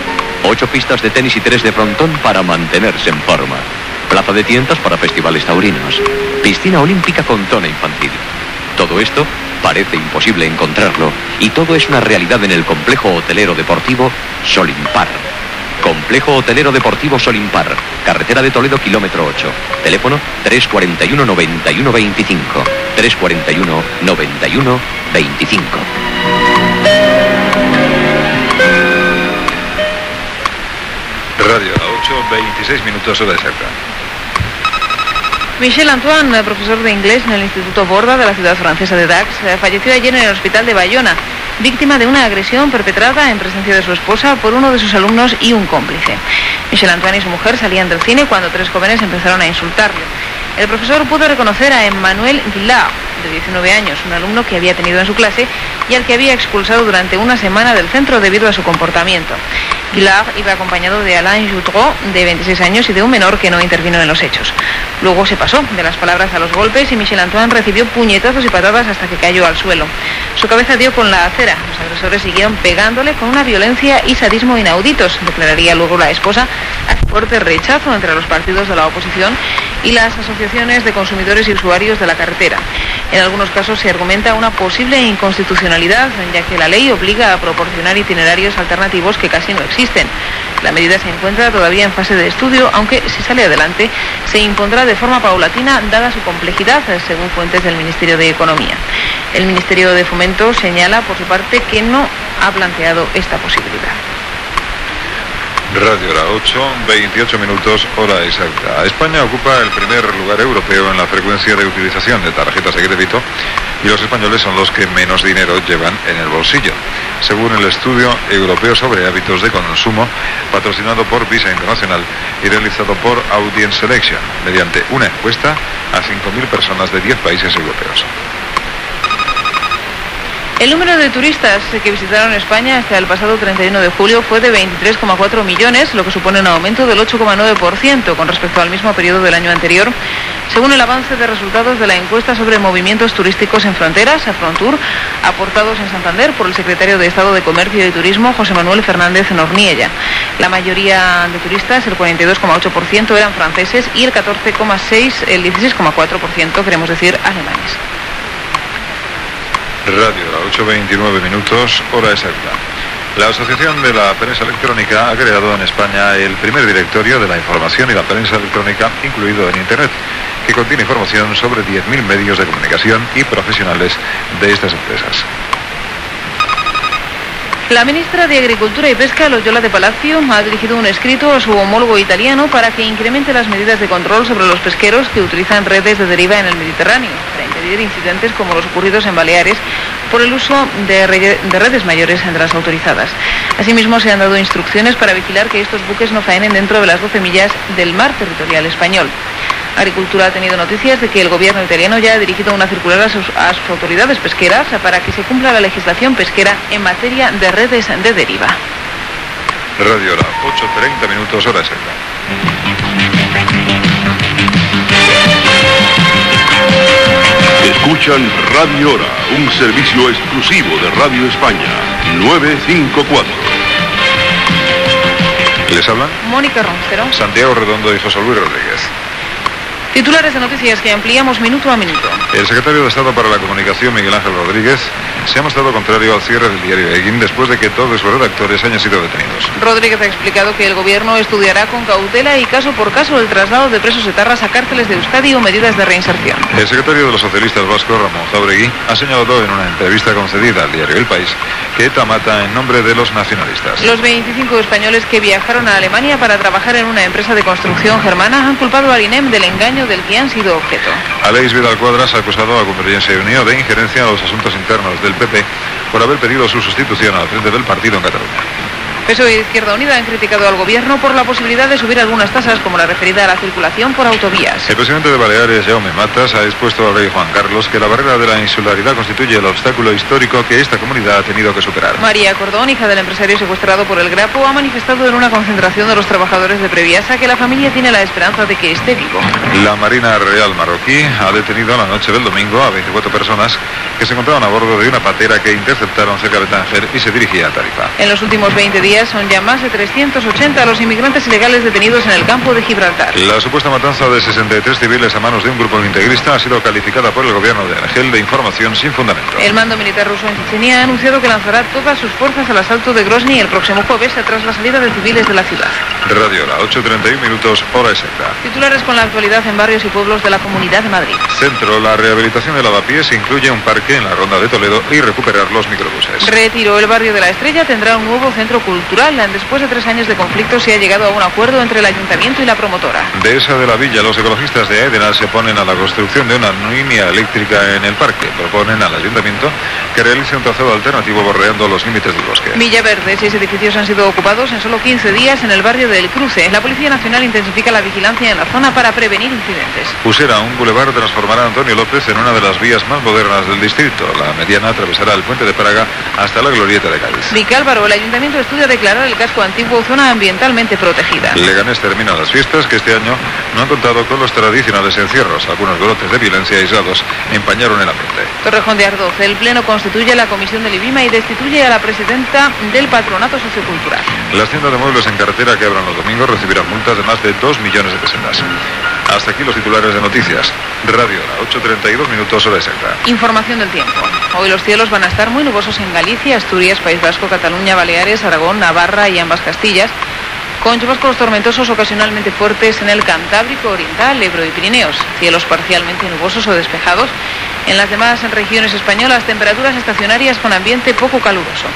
Ocho pistas de tenis y tres de frontón para mantenerse en forma. Plaza de tiendas para festivales taurinos. Piscina olímpica con zona infantil. Todo esto parece imposible encontrarlo y todo es una realidad en el complejo hotelero deportivo Solimpar. Complejo Hotelero Deportivo Solimpar, carretera de Toledo, kilómetro 8. Teléfono 341 91 25. 341 91 25. Radio a 8, 26 minutos hora exacta. Michel Antoine, profesor de inglés en el Instituto Borda de la ciudad francesa de Dax, eh, falleció ayer en el hospital de Bayona, víctima de una agresión perpetrada en presencia de su esposa por uno de sus alumnos y un cómplice. Michel Antoine y su mujer salían del cine cuando tres jóvenes empezaron a insultarle. El profesor pudo reconocer a Emmanuel Guillard, de 19 años, un alumno que había tenido en su clase y al que había expulsado durante una semana del centro debido a su comportamiento. Guillard iba acompañado de Alain Joutreau, de 26 años, y de un menor que no intervino en los hechos. Luego se pasó de las palabras a los golpes y Michel Antoine recibió puñetazos y patadas hasta que cayó al suelo. Su cabeza dio con la acera. Los agresores siguieron pegándole con una violencia y sadismo inauditos, declararía luego la esposa, a fuerte rechazo entre los partidos de la oposición y las asociaciones de consumidores y usuarios de la carretera. En algunos casos se argumenta una posible inconstitucionalidad, ya que la ley obliga a proporcionar itinerarios alternativos que casi no existen. La medida se encuentra todavía en fase de estudio, aunque si sale adelante se impondrá de forma paulatina, dada su complejidad, según fuentes del Ministerio de Economía. El Ministerio de Fomento señala, por su parte, que no ha planteado esta posibilidad. Radio Hora 8, 28 minutos, hora exacta. España ocupa el primer lugar europeo en la frecuencia de utilización de tarjetas de crédito y los españoles son los que menos dinero llevan en el bolsillo. Según el estudio europeo sobre hábitos de consumo, patrocinado por Visa Internacional y realizado por Audience Selection, mediante una encuesta a 5.000 personas de 10 países europeos. El número de turistas que visitaron España hasta el pasado 31 de julio fue de 23,4 millones, lo que supone un aumento del 8,9% con respecto al mismo periodo del año anterior, según el avance de resultados de la encuesta sobre movimientos turísticos en fronteras, Afrontur, aportados en Santander por el secretario de Estado de Comercio y Turismo, José Manuel Fernández Norniella. La mayoría de turistas, el 42,8%, eran franceses y el 14,6%, el 16,4%, queremos decir, alemanes. Radio, a 8.29 minutos, hora exacta. La Asociación de la Prensa Electrónica ha creado en España el primer directorio de la información y la prensa electrónica, incluido en Internet, que contiene información sobre 10.000 medios de comunicación y profesionales de estas empresas. La ministra de Agricultura y Pesca, Loyola de Palacio, ha dirigido un escrito a su homólogo italiano para que incremente las medidas de control sobre los pesqueros que utilizan redes de deriva en el Mediterráneo, para impedir incidentes como los ocurridos en Baleares por el uso de, redes mayores entre las autorizadas. Asimismo, se han dado instrucciones para vigilar que estos buques no faenen dentro de las 12 millas del mar territorial español. Agricultura ha tenido noticias de que el gobierno italiano ya ha dirigido una circular a sus, autoridades pesqueras para que se cumpla la legislación pesquera en materia de redes de deriva. Radio Hora, 8.30 minutos, hora exacta. Escuchan Radio Hora, un servicio exclusivo de Radio España, 954. ¿Les hablan? Mónica Roncero. Santiago Redondo y José Luis Rodríguez. Titulares de noticias que ampliamos minuto a minuto. El secretario de Estado para la Comunicación, Miguel Ángel Rodríguez, se ha mostrado contrario al cierre del diario Egin después de que todos sus redactores hayan sido detenidos. Rodríguez ha explicado que el gobierno estudiará con cautela y caso por caso el traslado de presos etarras a cárceles de Euskadi o medidas de reinserción. El secretario de los socialistas vascos, Ramón Jauregui, ha señalado en una entrevista concedida al diario El País que ETA mata en nombre de los nacionalistas. Los 25 españoles que viajaron a Alemania para trabajar en una empresa de construcción germana han culpado al INEM del engaño del que han sido objeto. Aleix Vidal Cuadras ha acusado a Convergencia y Unión de injerencia en los asuntos internos del PP por haber pedido su sustitución al frente del partido en Cataluña. PSOE y Izquierda Unida han criticado al gobierno por la posibilidad de subir algunas tasas como la referida a la circulación por autovías. El presidente de Baleares, Jaume Matas, ha expuesto al rey Juan Carlos que la barrera de la insularidad constituye el obstáculo histórico que esta comunidad ha tenido que superar. María Cordón, hija del empresario secuestrado por el Grapo, ha manifestado en una concentración de los trabajadores de Previasa que la familia tiene la esperanza de que esté vivo. La Marina Real Marroquí ha detenido la noche del domingo a 24 personas que se encontraban a bordo de una patera que interceptaron cerca de Tánger y se dirigía a Tarifa. En los últimos 20 días son ya más de 380 los inmigrantes ilegales detenidos en el campo de Gibraltar. La supuesta matanza de 63 civiles a manos de un grupo integrista ha sido calificada por el gobierno de Argel de información sin fundamento. El mando militar ruso en Chechenia ha anunciado que lanzará todas sus fuerzas al asalto de Grozny el próximo jueves tras la salida de civiles de la ciudad. Radio La 8.31 minutos, hora exacta. Titulares con la actualidad en barrios y pueblos de la Comunidad de Madrid. Centro, la rehabilitación de lavapiés incluye un parque en la Ronda de Toledo y recuperar los microbuses. Retiro, el barrio de la Estrella tendrá un nuevo centro cultural Después de tres años de conflicto se ha llegado a un acuerdo entre el ayuntamiento y la promotora. De esa de la villa, los ecologistas de Edena se oponen a la construcción de una línea eléctrica en el parque. Proponen al ayuntamiento que realice un trazado alternativo bordeando los límites del bosque. Villaverde, seis edificios han sido ocupados en solo 15 días en el barrio del Cruce. La Policía Nacional intensifica la vigilancia en la zona para prevenir incidentes. Pusera, un bulevar transformará a Antonio López en una de las vías más modernas del distrito. La mediana atravesará el puente de Praga hasta la glorieta de Cádiz. Vicálvaro, el ayuntamiento estudia declarar el casco antiguo zona ambientalmente protegida. Leganés termina las fiestas que este año no han contado con los tradicionales encierros. Algunos brotes de violencia aislados empañaron el ambiente. Torrejón de Ardoz, el Pleno constituye la comisión del IBIMA y destituye a la presidenta del Patronato Sociocultural. Las tiendas de muebles en carretera que abran los domingos recibirán multas de más de 2 millones de pesetas. Hasta aquí los titulares de noticias. Radio Hora, 8.32 minutos hora exacta. Información del tiempo. Hoy los cielos van a estar muy nubosos en Galicia, Asturias, País Vasco, Cataluña, Baleares, Aragón, Navarra y ambas Castillas, con chubascos tormentosos ocasionalmente fuertes en el Cantábrico Oriental, Ebro y Pirineos, cielos parcialmente nubosos o despejados. En las demás regiones españolas, temperaturas estacionarias con ambiente poco caluroso.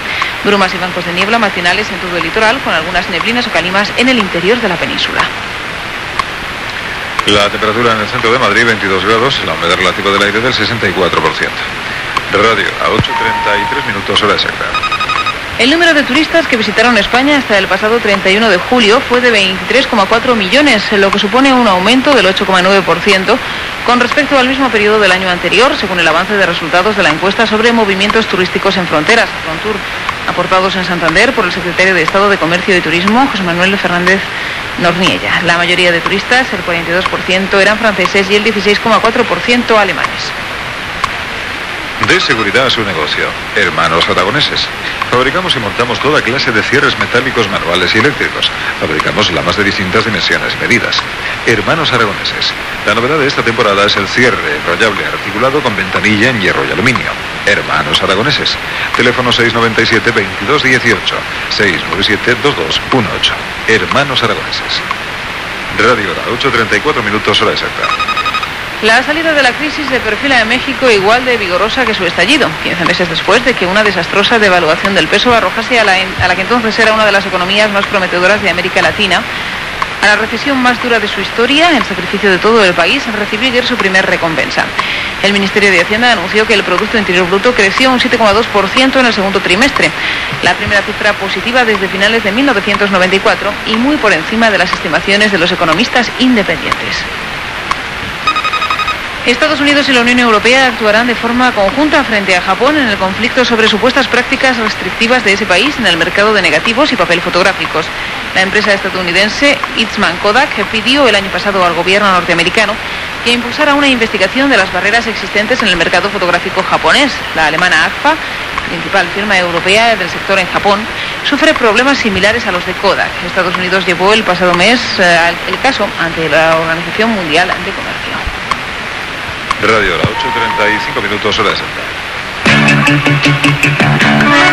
Brumas y bancos de niebla matinales en todo el litoral, con algunas neblinas o calimas en el interior de la península. La temperatura en el centro de Madrid 22 grados, la humedad relativa del aire del 64%. Radio a 8.33 minutos hora exacta. El número de turistas que visitaron España hasta el pasado 31 de julio fue de 23,4 millones, lo que supone un aumento del 8,9% con respecto al mismo periodo del año anterior, según el avance de resultados de la encuesta sobre movimientos turísticos en fronteras, Frontur, aportados en Santander por el secretario de Estado de Comercio y Turismo, José Manuel Fernández Norniella. La mayoría de turistas, el 42%, eran franceses y el 16,4% alemanes. De seguridad a su negocio. Hermanos aragoneses. Fabricamos y montamos toda clase de cierres metálicos manuales y eléctricos. Fabricamos la más de distintas dimensiones y medidas. Hermanos aragoneses. La novedad de esta temporada es el cierre enrollable articulado con ventanilla en hierro y aluminio. Hermanos aragoneses. Teléfono 697 2218 697 2218. Hermanos aragoneses. Radio Hora, 8.34 minutos hora exacta. La salida de la crisis se perfila en México igual de vigorosa que su estallido, 15 meses después de que una desastrosa devaluación del peso arrojase a la, a la que entonces era una de las economías más prometedoras de América Latina a la recesión más dura de su historia, el sacrificio de todo el país, recibió ayer su primer recompensa. El Ministerio de Hacienda anunció que el Producto Interior Bruto creció un 7,2% en el segundo trimestre, la primera cifra positiva desde finales de 1994 y muy por encima de las estimaciones de los economistas independientes. Estados Unidos y la Unión Europea actuarán de forma conjunta frente a Japón en el conflicto sobre supuestas prácticas restrictivas de ese país en el mercado de negativos y papel fotográficos. La empresa estadounidense Eastman Kodak pidió el año pasado al gobierno norteamericano que impulsara una investigación de las barreras existentes en el mercado fotográfico japonés. La alemana AGFA, principal firma europea del sector en Japón, sufre problemas similares a los de Kodak. Estados Unidos llevó el pasado mes eh, el caso ante la Organización Mundial de Comercio. Radio Hora, 8.35 minutos hora exacta.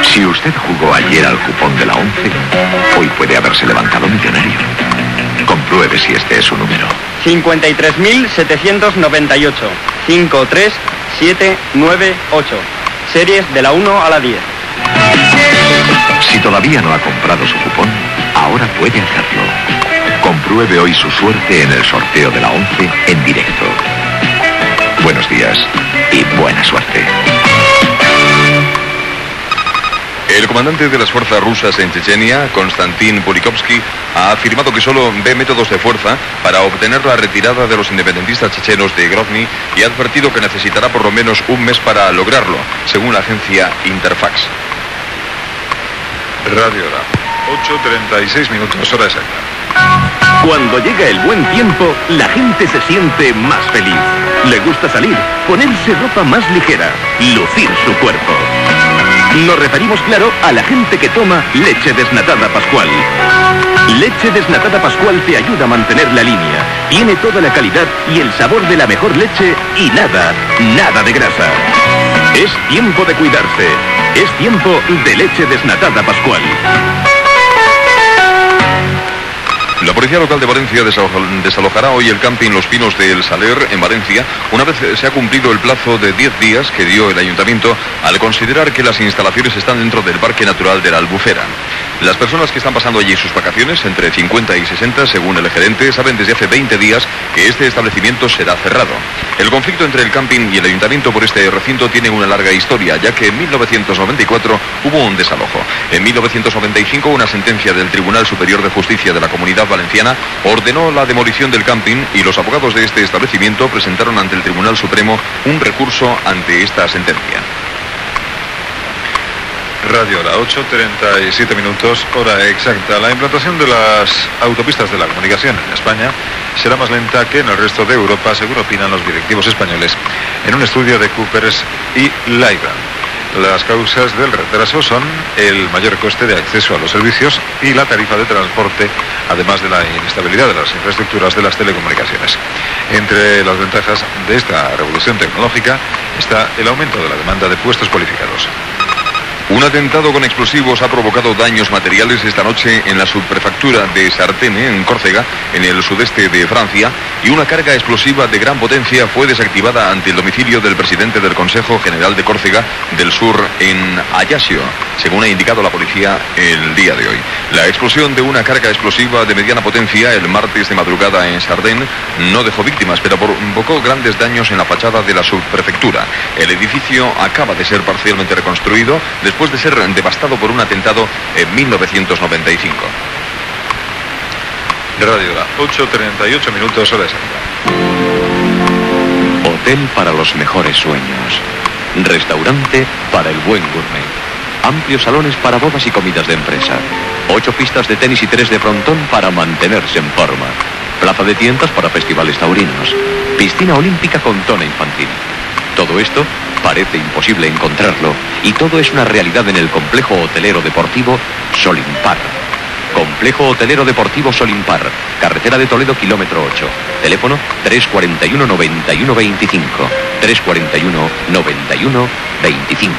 Si usted jugó ayer al cupón de la 11, hoy puede haberse levantado millonario. Compruebe si este es su número. 53.798. 53798. Series de la 1 a la 10. Si todavía no ha comprado su cupón, ahora puede hacerlo. Compruebe hoy su suerte en el sorteo de la 11 en directo. Buenos días y buena suerte. El comandante de las fuerzas rusas en Chechenia, Konstantin Polikovsky, ha afirmado que solo ve métodos de fuerza para obtener la retirada de los independentistas chechenos de Grozny y ha advertido que necesitará por lo menos un mes para lograrlo, según la agencia Interfax. Radio Hora, 8.36 minutos hora exacta. Cuando llega el buen tiempo, la gente se siente más feliz. Le gusta salir, ponerse ropa más ligera, lucir su cuerpo. Nos referimos, claro, a la gente que toma leche desnatada Pascual. Leche desnatada Pascual te ayuda a mantener la línea. Tiene toda la calidad y el sabor de la mejor leche y nada, nada de grasa. Es tiempo de cuidarse. Es tiempo de leche desnatada Pascual. La policía local de Valencia desalo- desalojará hoy el camping Los Pinos del Saler en Valencia una vez se ha cumplido el plazo de 10 días que dio el ayuntamiento al considerar que las instalaciones están dentro del Parque Natural de la Albufera. Las personas que están pasando allí sus vacaciones, entre 50 y 60, según el gerente, saben desde hace 20 días que este establecimiento será cerrado. El conflicto entre el camping y el ayuntamiento por este recinto tiene una larga historia, ya que en 1994 hubo un desalojo. En 1995 una sentencia del Tribunal Superior de Justicia de la Comunidad Valenciana ordenó la demolición del camping y los abogados de este establecimiento presentaron ante el Tribunal Supremo un recurso ante esta sentencia. Radio Hora, 8.37 minutos, hora exacta. La implantación de las autopistas de la comunicación en España será más lenta que en el resto de Europa, según opinan los directivos españoles, en un estudio de Coopers y Laiban. Las causas del retraso son el mayor coste de acceso a los servicios y la tarifa de transporte, además de la inestabilidad de las infraestructuras de las telecomunicaciones. Entre las ventajas de esta revolución tecnológica está el aumento de la demanda de puestos cualificados. Un atentado con explosivos ha provocado daños materiales esta noche en la subprefectura de Sartene, en Córcega, en el sudeste de Francia, y una carga explosiva de gran potencia fue desactivada ante el domicilio del presidente del Consejo General de Córcega del Sur en Ajaccio, según ha indicado la policía el día de hoy. La explosión de una carga explosiva de mediana potencia el martes de madrugada en Sardén no dejó víctimas, pero provocó grandes daños en la fachada de la subprefectura. El edificio acaba de ser parcialmente reconstruido de ser devastado por un atentado en 1995. Radio Hora, 8.38 minutos, hora exacta. Hotel para los mejores sueños. Restaurante para el buen gourmet. Amplios salones para bodas y comidas de empresa. Ocho pistas de tenis y tres de frontón para mantenerse en forma. Plaza de tiendas para festivales taurinos. Piscina olímpica con tona infantil. Todo esto parece imposible encontrarlo y todo es una realidad en el complejo hotelero deportivo Solimpar. Complejo Hotelero Deportivo Solimpar, carretera de Toledo, kilómetro 8. Teléfono 341 91 25. 341 91 25.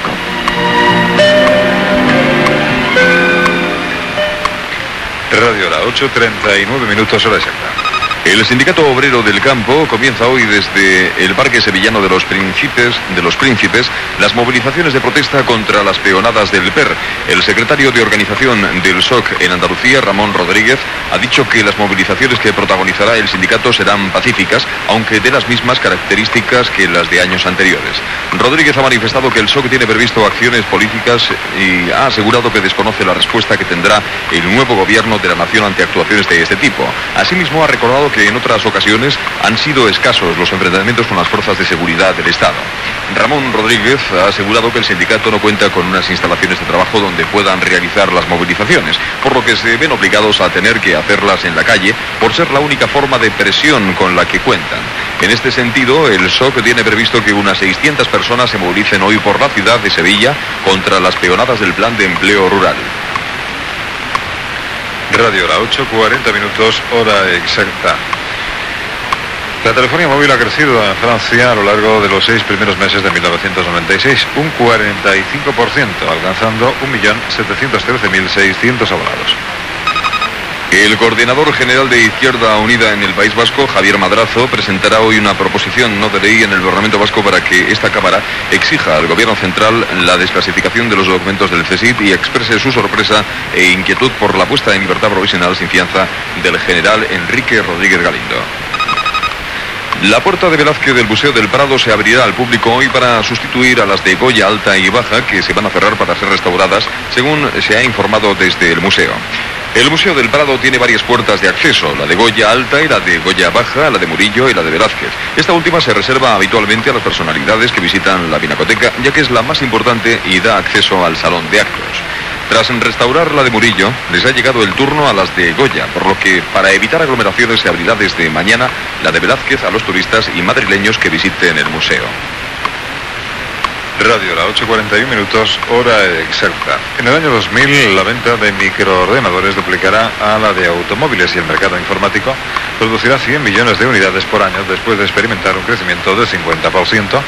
Radio Hora, 8.39 minutos, hora exacta. El Sindicato Obrero del Campo comienza hoy desde el Parque Sevillano de los Príncipes, de los Príncipes las movilizaciones de protesta contra las peonadas del PER. El secretario de organización del SOC en Andalucía, Ramón Rodríguez, ha dicho que las movilizaciones que protagonizará el sindicato serán pacíficas, aunque de las mismas características que las de años anteriores. Rodríguez ha manifestado que el SOC tiene previsto acciones políticas y ha asegurado que desconoce la respuesta que tendrá el nuevo gobierno de la nación ante actuaciones de este tipo. Asimismo, ha recordado que en otras ocasiones han sido escasos los enfrentamientos con las fuerzas de seguridad del Estado. Ramón Rodríguez ha asegurado que el sindicato no cuenta con unas instalaciones de trabajo donde puedan realizar las movilizaciones, por lo que se ven obligados a tener que hacerlas en la calle por ser la única forma de presión con la que cuentan. En este sentido, el SOC tiene previsto que unas 600 personas se movilicen hoy por la ciudad de Sevilla contra las peonadas del Plan de Empleo Rural. Radio Hora, 8.40 minutos, hora exacta. La telefonía móvil ha crecido en Francia a lo largo de los seis primeros meses de 1996, un 45%, alcanzando 1.713.600 abonados. El coordinador general de Izquierda Unida en el País Vasco, Javier Madrazo, presentará hoy una proposición no de ley en el Parlamento Vasco para que esta Cámara exija al Gobierno Central la desclasificación de los documentos del CSIC y exprese su sorpresa e inquietud por la puesta en libertad provisional sin fianza del general Enrique Rodríguez Galindo. La puerta de Velázquez del Museo del Prado se abrirá al público hoy para sustituir a las de Goya Alta y Baja que se van a cerrar para ser restauradas, según se ha informado desde el museo. El Museo del Prado tiene varias puertas de acceso, la de Goya Alta y la de Goya Baja, la de Murillo y la de Velázquez. Esta última se reserva habitualmente a las personalidades que visitan la Pinacoteca, ya que es la más importante y da acceso al salón de actos. Tras restaurar la de Murillo, les ha llegado el turno a las de Goya, por lo que para evitar aglomeraciones se abrirá desde mañana la de Velázquez a los turistas y madrileños que visiten el museo. Radio, la 8.41 minutos, hora exacta. En el año 2000, la venta de microordenadores duplicará a la de automóviles y el mercado informático producirá 100 millones de unidades por año después de experimentar un crecimiento del 50%,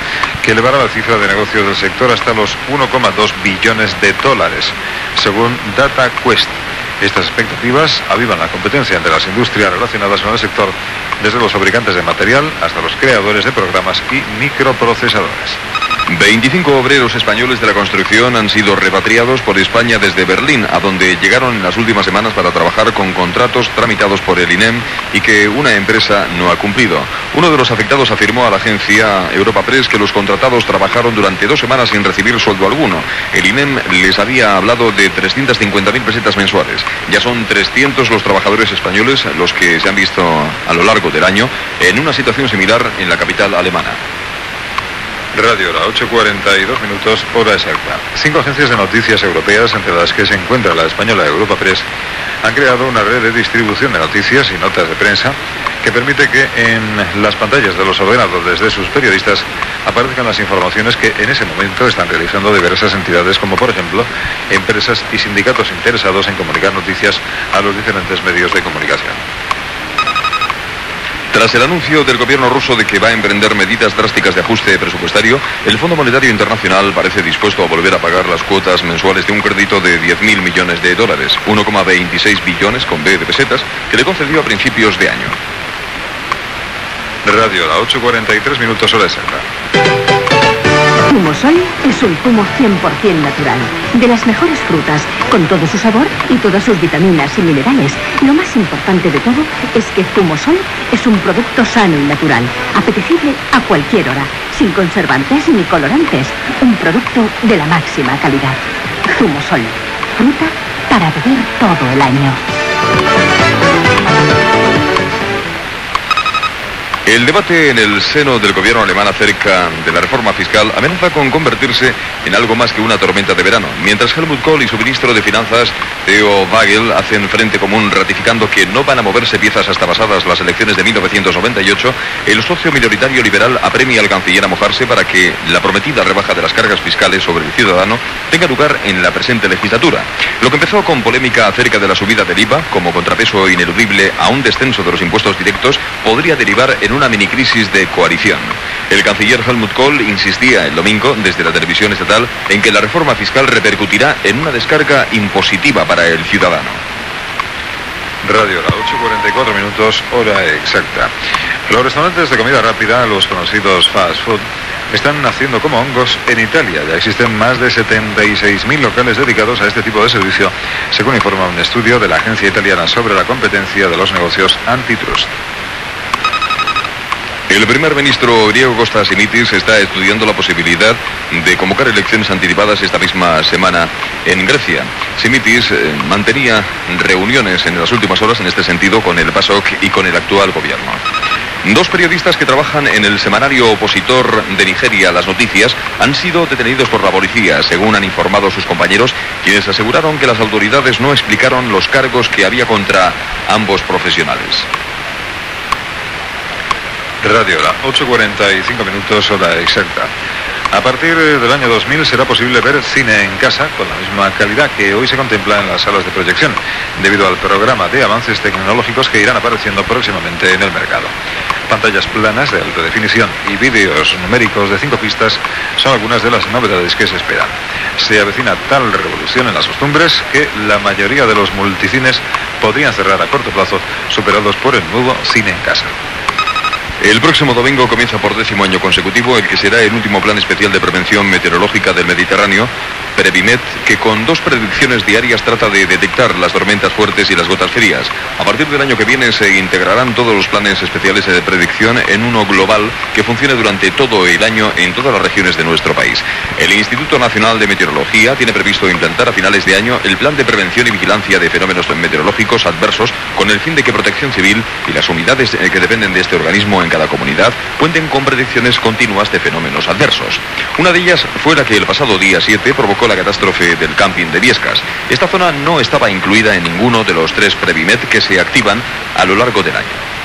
que elevará la cifra de negocios del sector hasta los 1,2 billones de dólares, según DataQuest. Estas expectativas avivan la competencia entre las industrias relacionadas con el sector, desde los fabricantes de material hasta los creadores de programas y microprocesadores. 25 obreros españoles de la construcción han sido repatriados por España desde Berlín, a donde llegaron en las últimas semanas para trabajar con contratos tramitados por el INEM y que una empresa no ha cumplido. Uno de los afectados afirmó a la agencia Europa Press que los contratados trabajaron durante dos semanas sin recibir sueldo alguno. El INEM les había hablado de 350.000 pesetas mensuales. Ya son 300 los trabajadores españoles los que se han visto a lo largo del año en una situación similar en la capital alemana. Radio La 8.42 minutos, hora exacta. Cinco agencias de noticias europeas, entre las que se encuentra la española Europa Press, han creado una red de distribución de noticias y notas de prensa que permite que en las pantallas de los ordenadores de sus periodistas aparezcan las informaciones que en ese momento están realizando diversas entidades como por ejemplo empresas y sindicatos interesados en comunicar noticias a los diferentes medios de comunicación. Tras el anuncio del gobierno ruso de que va a emprender medidas drásticas de ajuste presupuestario, el Fondo Monetario Internacional parece dispuesto a volver a pagar las cuotas mensuales de un crédito de 10.000 millones de dólares, 1,26 billones con B de pesetas, que le concedió a principios de año. Radio, la 8.43 minutos hora exacta. Zumosol es un zumo 100% natural, de las mejores frutas, con todo su sabor y todas sus vitaminas y minerales. Lo más importante de todo es que Zumosol es un producto sano y natural, apetecible a cualquier hora, sin conservantes ni colorantes. Un producto de la máxima calidad. Zumosol, fruta para beber todo el año. El debate en el seno del gobierno alemán acerca de la reforma fiscal amenaza con convertirse en algo más que una tormenta de verano. Mientras Helmut Kohl y su ministro de Finanzas, Theo Wagel, hacen frente común ratificando que no van a moverse piezas hasta pasadas las elecciones de 1998, el socio minoritario liberal apremia al canciller a mojarse para que la prometida rebaja de las cargas fiscales sobre el ciudadano tenga lugar en la presente legislatura. Lo que empezó con polémica acerca de la subida del IVA, como contrapeso ineludible a un descenso de los impuestos directos, podría derivar en un una mini crisis de coalición. El canciller Helmut Kohl insistía el domingo desde la televisión estatal en que la reforma fiscal repercutirá en una descarga impositiva para el ciudadano. Radio, la 8.44 minutos, hora exacta. Los restaurantes de comida rápida, los conocidos fast food, están naciendo como hongos en Italia. Ya existen más de 76.000 locales dedicados a este tipo de servicio, según informa un estudio de la Agencia Italiana sobre la competencia de los negocios antitrust. El primer ministro griego Kostas Simitis está estudiando la posibilidad de convocar elecciones anticipadas esta misma semana en Grecia. Simitis eh, mantenía reuniones en las últimas horas en este sentido con el PASOK y con el actual gobierno. Dos periodistas que trabajan en el semanario opositor de Nigeria, Las Noticias, han sido detenidos por la policía, según han informado sus compañeros, quienes aseguraron que las autoridades no explicaron los cargos que había contra ambos profesionales. Radio La, 8.45 minutos hora exacta. A partir del año 2000 será posible ver cine en casa con la misma calidad que hoy se contempla en las salas de proyección, debido al programa de avances tecnológicos que irán apareciendo próximamente en el mercado. Pantallas planas de alta definición y vídeos numéricos de cinco pistas son algunas de las novedades que se esperan. Se avecina tal revolución en las costumbres que la mayoría de los multicines podrían cerrar a corto plazo, superados por el nuevo cine en casa. El próximo domingo comienza por décimo año consecutivo el que será el último plan especial de prevención meteorológica del Mediterráneo, Previmet, que con dos predicciones diarias trata de detectar las tormentas fuertes y las gotas frías. A partir del año que viene se integrarán todos los planes especiales de predicción en uno global que funcione durante todo el año en todas las regiones de nuestro país. El Instituto Nacional de Meteorología tiene previsto implantar a finales de año el plan de prevención y vigilancia de fenómenos meteorológicos adversos con el fin de que Protección Civil y las unidades que dependen de este organismo en cada comunidad cuenten con predicciones continuas de fenómenos adversos. Una de ellas fue la que el pasado día 7 provocó la catástrofe del camping de Viescas. Esta zona no estaba incluida en ninguno de los tres Previmet que se activan a lo largo del año.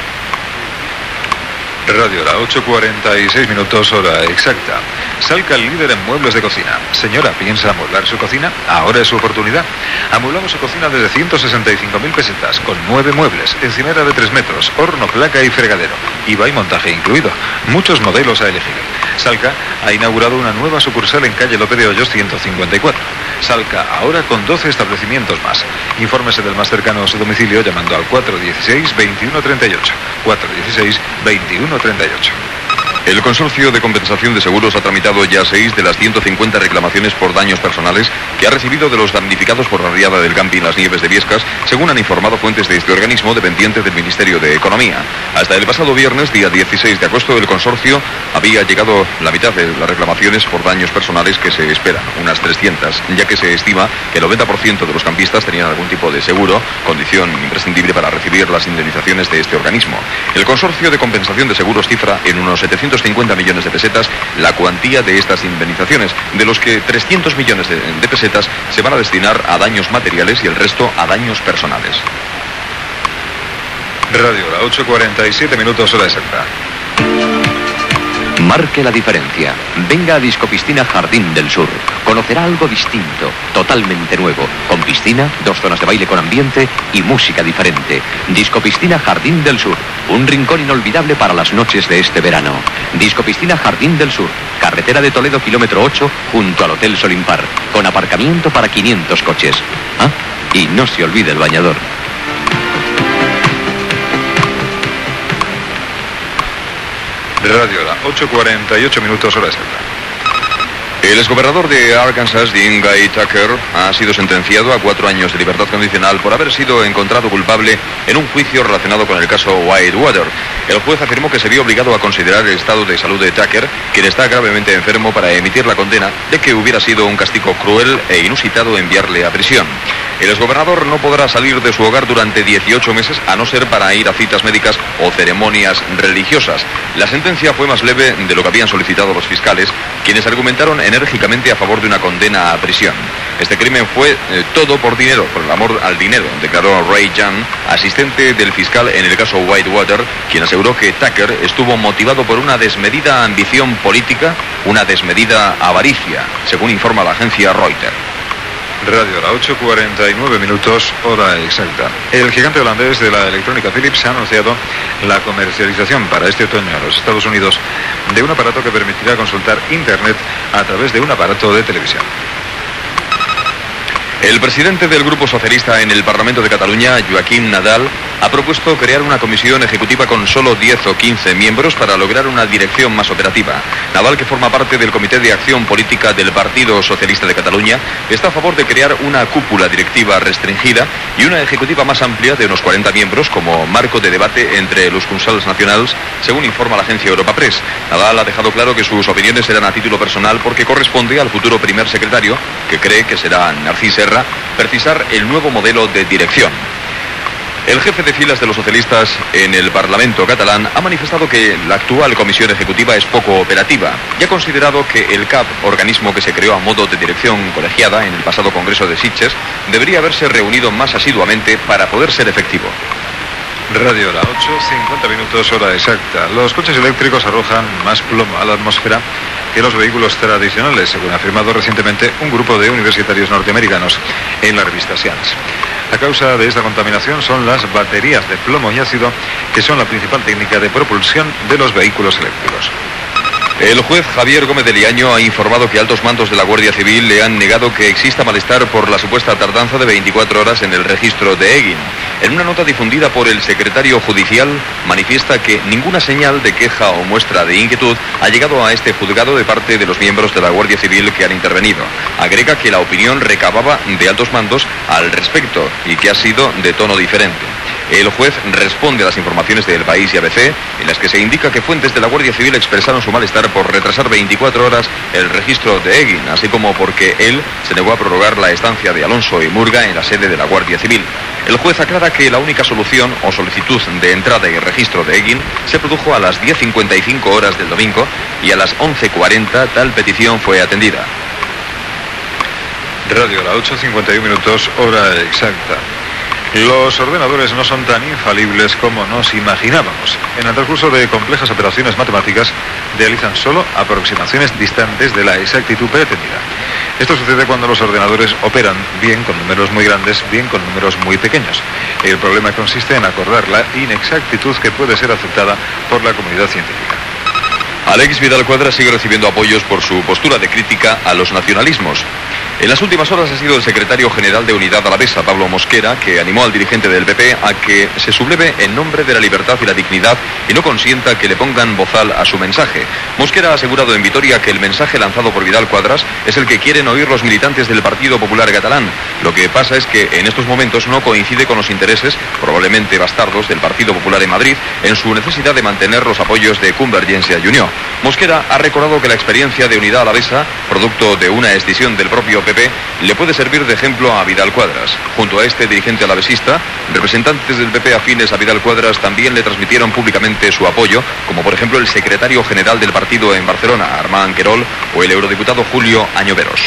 Radio La 8.46 minutos hora exacta. Salca el líder en muebles de cocina. Señora, ¿piensa amueblar su cocina? Ahora es su oportunidad. Amueblamos su cocina desde 165.000 pesetas, con nueve muebles, encimera de 3 metros, horno, placa y fregadero. IVA y montaje incluido. Muchos modelos a elegir. Salca ha inaugurado una nueva sucursal en calle López de Hoyos 154. Salca ahora con 12 establecimientos más. Infórmese del más cercano a su domicilio llamando al 416-2138. 416-2138. 1.38. El Consorcio de Compensación de Seguros ha tramitado ya seis de las 150 reclamaciones por daños personales que ha recibido de los damnificados por la riada del camping Las Nieves de Viescas, según han informado fuentes de este organismo dependiente del Ministerio de Economía. Hasta el pasado viernes, día 16 de agosto, el consorcio había llegado la mitad de las reclamaciones por daños personales que se esperan, unas 300, ya que se estima que el 90% de los campistas tenían algún tipo de seguro, condición imprescindible para recibir las indemnizaciones de este organismo. El Consorcio de Compensación de Seguros cifra en unos 700 50 millones de pesetas la cuantía de estas indemnizaciones, de los que 300 millones de, de pesetas se van a destinar a daños materiales y el resto a daños personales. Radio, la 8.47 minutos hora exacta. Marque la diferencia. Venga a Discopiscina Jardín del Sur. Conocerá algo distinto, totalmente nuevo, con piscina, dos zonas de baile con ambiente y música diferente. Discopiscina Jardín del Sur. Un rincón inolvidable para las noches de este verano. Discopiscina Jardín del Sur. Carretera de Toledo, kilómetro 8, junto al Hotel Solimpar. Con aparcamiento para 500 coches. Ah, y no se olvide el bañador. Radio La 8.48 minutos hora exacta. El exgobernador de Arkansas, Dean Guy Tucker, ha sido sentenciado a cuatro años de libertad condicional por haber sido encontrado culpable en un juicio relacionado con el caso Whitewater. El juez afirmó que se vio obligado a considerar el estado de salud de Tucker, quien está gravemente enfermo, para emitir la condena, de que hubiera sido un castigo cruel e inusitado enviarle a prisión. El exgobernador no podrá salir de su hogar durante 18 meses a no ser para ir a citas médicas o ceremonias religiosas. La sentencia fue más leve de lo que habían solicitado los fiscales, quienes argumentaron enérgicamente a favor de una condena a prisión. Este crimen fue eh, todo por dinero, por el amor al dinero, declaró Ray Young, asistente del fiscal en el caso Whitewater, quien aseguró que Tucker estuvo motivado por una desmedida ambición política, una desmedida avaricia, según informa la agencia Reuters. Radio, la 8.49 minutos, hora exacta. El gigante holandés de la electrónica Philips ha anunciado la comercialización para este otoño en los Estados Unidos de un aparato que permitirá consultar Internet a través de un aparato de televisión. El presidente del Grupo Socialista en el Parlamento de Cataluña, Joaquín Nadal, ha propuesto crear una comisión ejecutiva con solo 10 o 15 miembros para lograr una dirección más operativa. Nadal, que forma parte del Comité de Acción Política del Partido Socialista de Cataluña, está a favor de crear una cúpula directiva restringida y una ejecutiva más amplia de unos 40 miembros como marco de debate entre los consals nacionales, según informa la agencia Europa Press. Nadal ha dejado claro que sus opiniones serán a título personal porque corresponde al futuro primer secretario, que cree que será Narcís Serra, precisar el nuevo modelo de dirección. El jefe de filas de los socialistas en el Parlamento catalán ha manifestado que la actual comisión ejecutiva es poco operativa y ha considerado que el CAP, organismo que se creó a modo de dirección colegiada en el pasado Congreso de Sitges, debería haberse reunido más asiduamente para poder ser efectivo. Radio La 8, 50 minutos hora exacta. Los coches eléctricos arrojan más plomo a la atmósfera que los vehículos tradicionales, según ha afirmado recientemente un grupo de universitarios norteamericanos en la revista Science. La causa de esta contaminación son las baterías de plomo y ácido, que son la principal técnica de propulsión de los vehículos eléctricos. El juez Javier Gómez de Liaño ha informado que altos mandos de la Guardia Civil le han negado que exista malestar por la supuesta tardanza de 24 horas en el registro de Eguin. En una nota difundida por el secretario judicial, manifiesta que ninguna señal de queja o muestra de inquietud ha llegado a este juzgado de parte de los miembros de la Guardia Civil que han intervenido. Agrega que la opinión recababa de altos mandos al respecto y que ha sido de tono diferente. El juez responde a las informaciones del País y ABC, en las que se indica que fuentes de la Guardia Civil expresaron su malestar por retrasar 24 horas el registro de Eguin, así como porque él se negó a prorrogar la estancia de Alonso y Murga en la sede de la Guardia Civil. El juez aclara que la única solución o solicitud de entrada y registro de Eguin se produjo a las 10.55 horas del domingo y a las 11.40 tal petición fue atendida. Radio, la 8.51 minutos, hora exacta. Los ordenadores no son tan infalibles como nos imaginábamos. En el transcurso de complejas operaciones matemáticas realizan solo aproximaciones distantes de la exactitud pretendida. Esto sucede cuando los ordenadores operan bien con números muy grandes, bien con números muy pequeños. El problema consiste en acordar la inexactitud que puede ser aceptada por la comunidad científica. Alex Vidal Cuadra sigue recibiendo apoyos por su postura de crítica a los nacionalismos. En las últimas horas ha sido el secretario general de Unidad Alavesa, Pablo Mosquera, que animó al dirigente del PP a que se subleve en nombre de la libertad y la dignidad y no consienta que le pongan bozal a su mensaje. Mosquera ha asegurado en Vitoria que el mensaje lanzado por Vidal Cuadras es el que quieren oír los militantes del Partido Popular Catalán. Lo que pasa es que en estos momentos no coincide con los intereses, probablemente bastardos, del Partido Popular en Madrid en su necesidad de mantener los apoyos de Convergencia Unión. Mosquera ha recordado que la experiencia de Unidad Alavesa, producto de una escisión del propio PP, le puede servir de ejemplo a Vidal Cuadras. Junto a este dirigente alavesista, representantes del PP afines a Vidal Cuadras también le transmitieron públicamente su apoyo, como por ejemplo el secretario general del partido en Barcelona, Armand Querol, o el eurodiputado Julio Añoveros.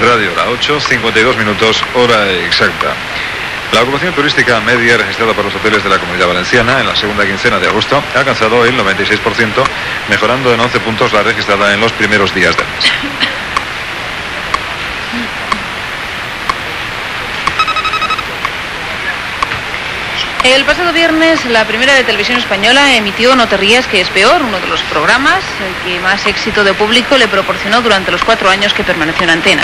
Radio Hora 8, 52 minutos, hora exacta. La ocupación turística media registrada por los hoteles de la Comunidad Valenciana en la segunda quincena de agosto ha alcanzado el 96%, mejorando en 11 puntos la registrada en los primeros días del mes. El pasado viernes, la primera de televisión española emitió No te rías que es peor, uno de los programas que más éxito de público le proporcionó durante los cuatro años que permaneció en antena.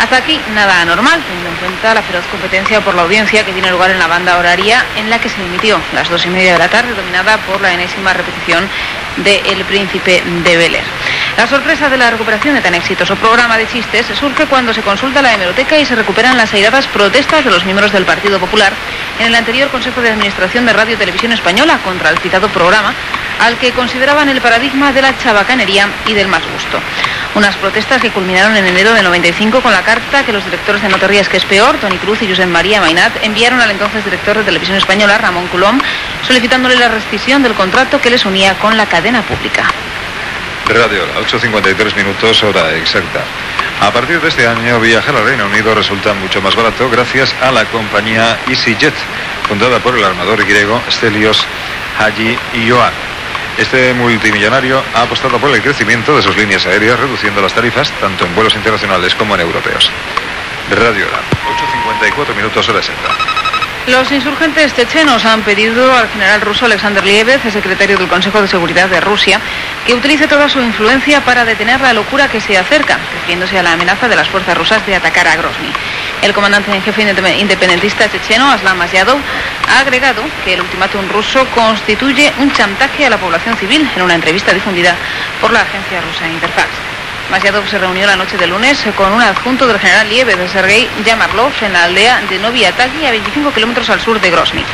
Hasta aquí nada anormal, teniendo en cuenta la feroz competencia por la audiencia que tiene lugar en la banda horaria en la que se emitió, las dos y media de la tarde, dominada por la enésima repetición de El Príncipe de Bel. La sorpresa de la recuperación de tan exitoso programa de chistes surge cuando se consulta la hemeroteca y se recuperan las airadas protestas de los miembros del Partido Popular en el anterior Consejo de Administración de Radio y Televisión Española contra el citado programa, al que consideraban el paradigma de la chabacanería y del más gusto. Unas protestas que culminaron en enero de 95 con la carta que los directores de Notarías que es peor, Tony Cruz y José María Mainat, enviaron al entonces director de Televisión Española, Ramón Coulomb, solicitándole la rescisión del contrato que les unía con la cadena pública. Radio, 8.53 minutos, hora exacta. A partir de este año, viajar al Reino Unido resulta mucho más barato gracias a la compañía EasyJet, fundada por el armador griego Stelios Haji Ioan. Este multimillonario ha apostado por el crecimiento de sus líneas aéreas, reduciendo las tarifas tanto en vuelos internacionales como en europeos. Radio Hora, 8.54 minutos, hora exacta. Los insurgentes chechenos han pedido al general ruso Alexander Liebev, secretario del Consejo de Seguridad de Rusia, que utilice toda su influencia para detener la locura que se acerca, refiriéndose a la amenaza de las fuerzas rusas de atacar a Grozny. El comandante en jefe independentista checheno, Aslam Asyadov, ha agregado que el ultimátum ruso constituye un chantaje a la población civil en una entrevista difundida por la agencia rusa Interfax. Masyadov se reunió la noche de lunes con un adjunto del general Liebev, Sergei Yamarlov, en la aldea de Novia Tagui, a 25 kilómetros al sur de Grozny.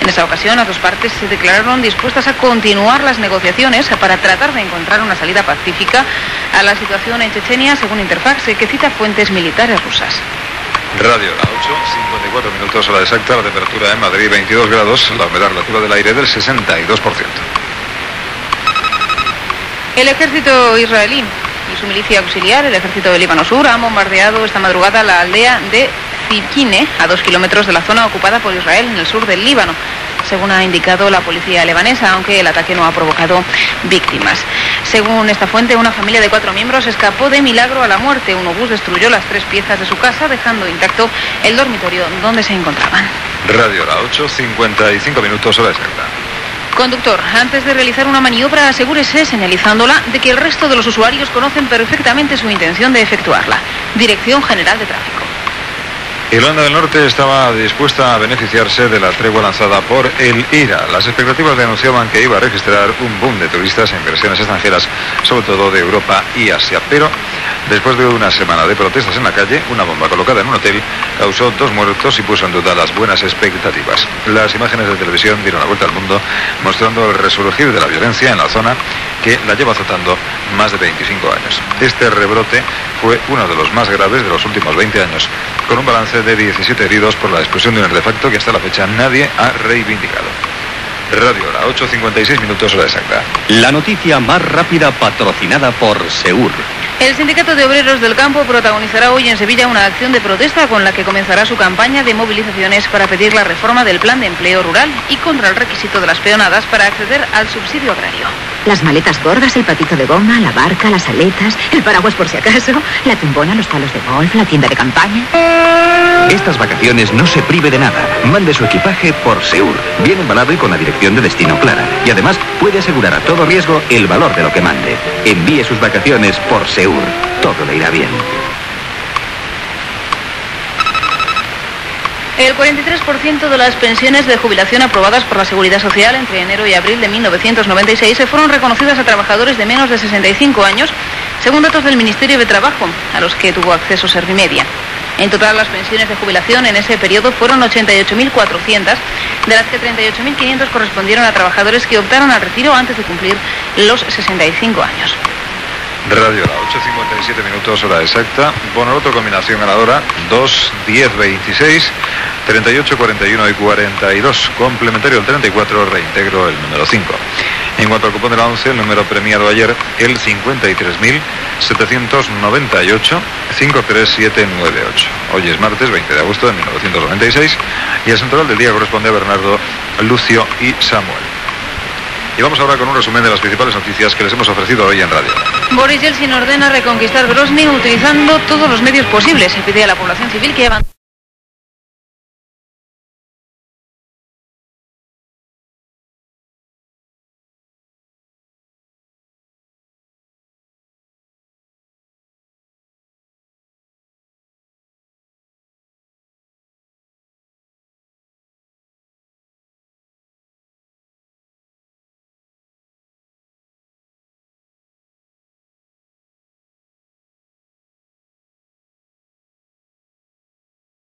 En esa ocasión, las dos partes se declararon dispuestas a continuar las negociaciones para tratar de encontrar una salida pacífica a la situación en Chechenia, según Interfax, que cita fuentes militares rusas. Radio La 8, 54 minutos hora exacta, la temperatura en Madrid 22 grados, la humedad relativa del aire del 62%. El ejército israelí y su milicia auxiliar, el ejército del Líbano Sur, han bombardeado esta madrugada la aldea de Zikine, a dos kilómetros de la zona ocupada por Israel en el sur del Líbano según ha indicado la policía lebanesa, aunque el ataque no ha provocado víctimas. Según esta fuente, una familia de cuatro miembros escapó de milagro a la muerte. Un obús destruyó las tres piezas de su casa, dejando intacto el dormitorio donde se encontraban. Radio La 8, 55 minutos hora exacta. Conductor, antes de realizar una maniobra, asegúrese, señalizándola, de que el resto de los usuarios conocen perfectamente su intención de efectuarla. Dirección General de Tráfico. Irlanda del Norte estaba dispuesta a beneficiarse de la tregua lanzada por el IRA. Las expectativas denunciaban que iba a registrar un boom de turistas e inversiones extranjeras, sobre todo de Europa y Asia. Pero después de una semana de protestas en la calle, una bomba colocada en un hotel causó dos muertos y puso en duda las buenas expectativas. Las imágenes de televisión dieron la vuelta al mundo, mostrando el resurgir de la violencia en la zona que la lleva azotando más de 25 años. Este rebrote fue uno de los más graves de los últimos 20 años, con un balance de 17 heridos por la explosión de un artefacto que hasta la fecha nadie ha reivindicado. Radio La 8.56 minutos hora exacta. La noticia más rápida patrocinada por Seur. El Sindicato de Obreros del Campo protagonizará hoy en Sevilla una acción de protesta con la que comenzará su campaña de movilizaciones para pedir la reforma del plan de empleo rural y contra el requisito de las peonadas para acceder al subsidio agrario. Las maletas gordas, el patito de goma, la barca, las aletas, el paraguas por si acaso, la tumbona, los palos de golf, la tienda de campaña. Estas vacaciones no se prive de nada. Mande su equipaje por Seur. Bien embalado y con la dirección de destino clara. Y además puede asegurar a todo riesgo el valor de lo que mande. Envíe sus vacaciones por Seur. Todo le irá bien. El 43% de las pensiones de jubilación aprobadas por la Seguridad Social entre enero y abril de 1996 se fueron reconocidas a trabajadores de menos de 65 años, según datos del Ministerio de Trabajo, a los que tuvo acceso Servimedia. En total, las pensiones de jubilación en ese periodo fueron 88.400, de las que 38.500 correspondieron a trabajadores que optaron al retiro antes de cumplir los 65 años. Radio La 8.57 minutos, hora exacta. Bonoloto combinación ganadora 2, 10, 26, 38, 41 y 42. Complementario el 34, reintegro el número 5. En cuanto al cupón de la 11, el número premiado ayer, el 53.798, 53798. Hoy es martes 20 de agosto de 1996 y el central del día corresponde a Bernardo, Lucio y Samuel. Y vamos ahora con un resumen de las principales noticias que les hemos ofrecido hoy en radio. Boris Yeltsin ordena reconquistar Grozny utilizando todos los medios posibles y pide a la población civil que avance.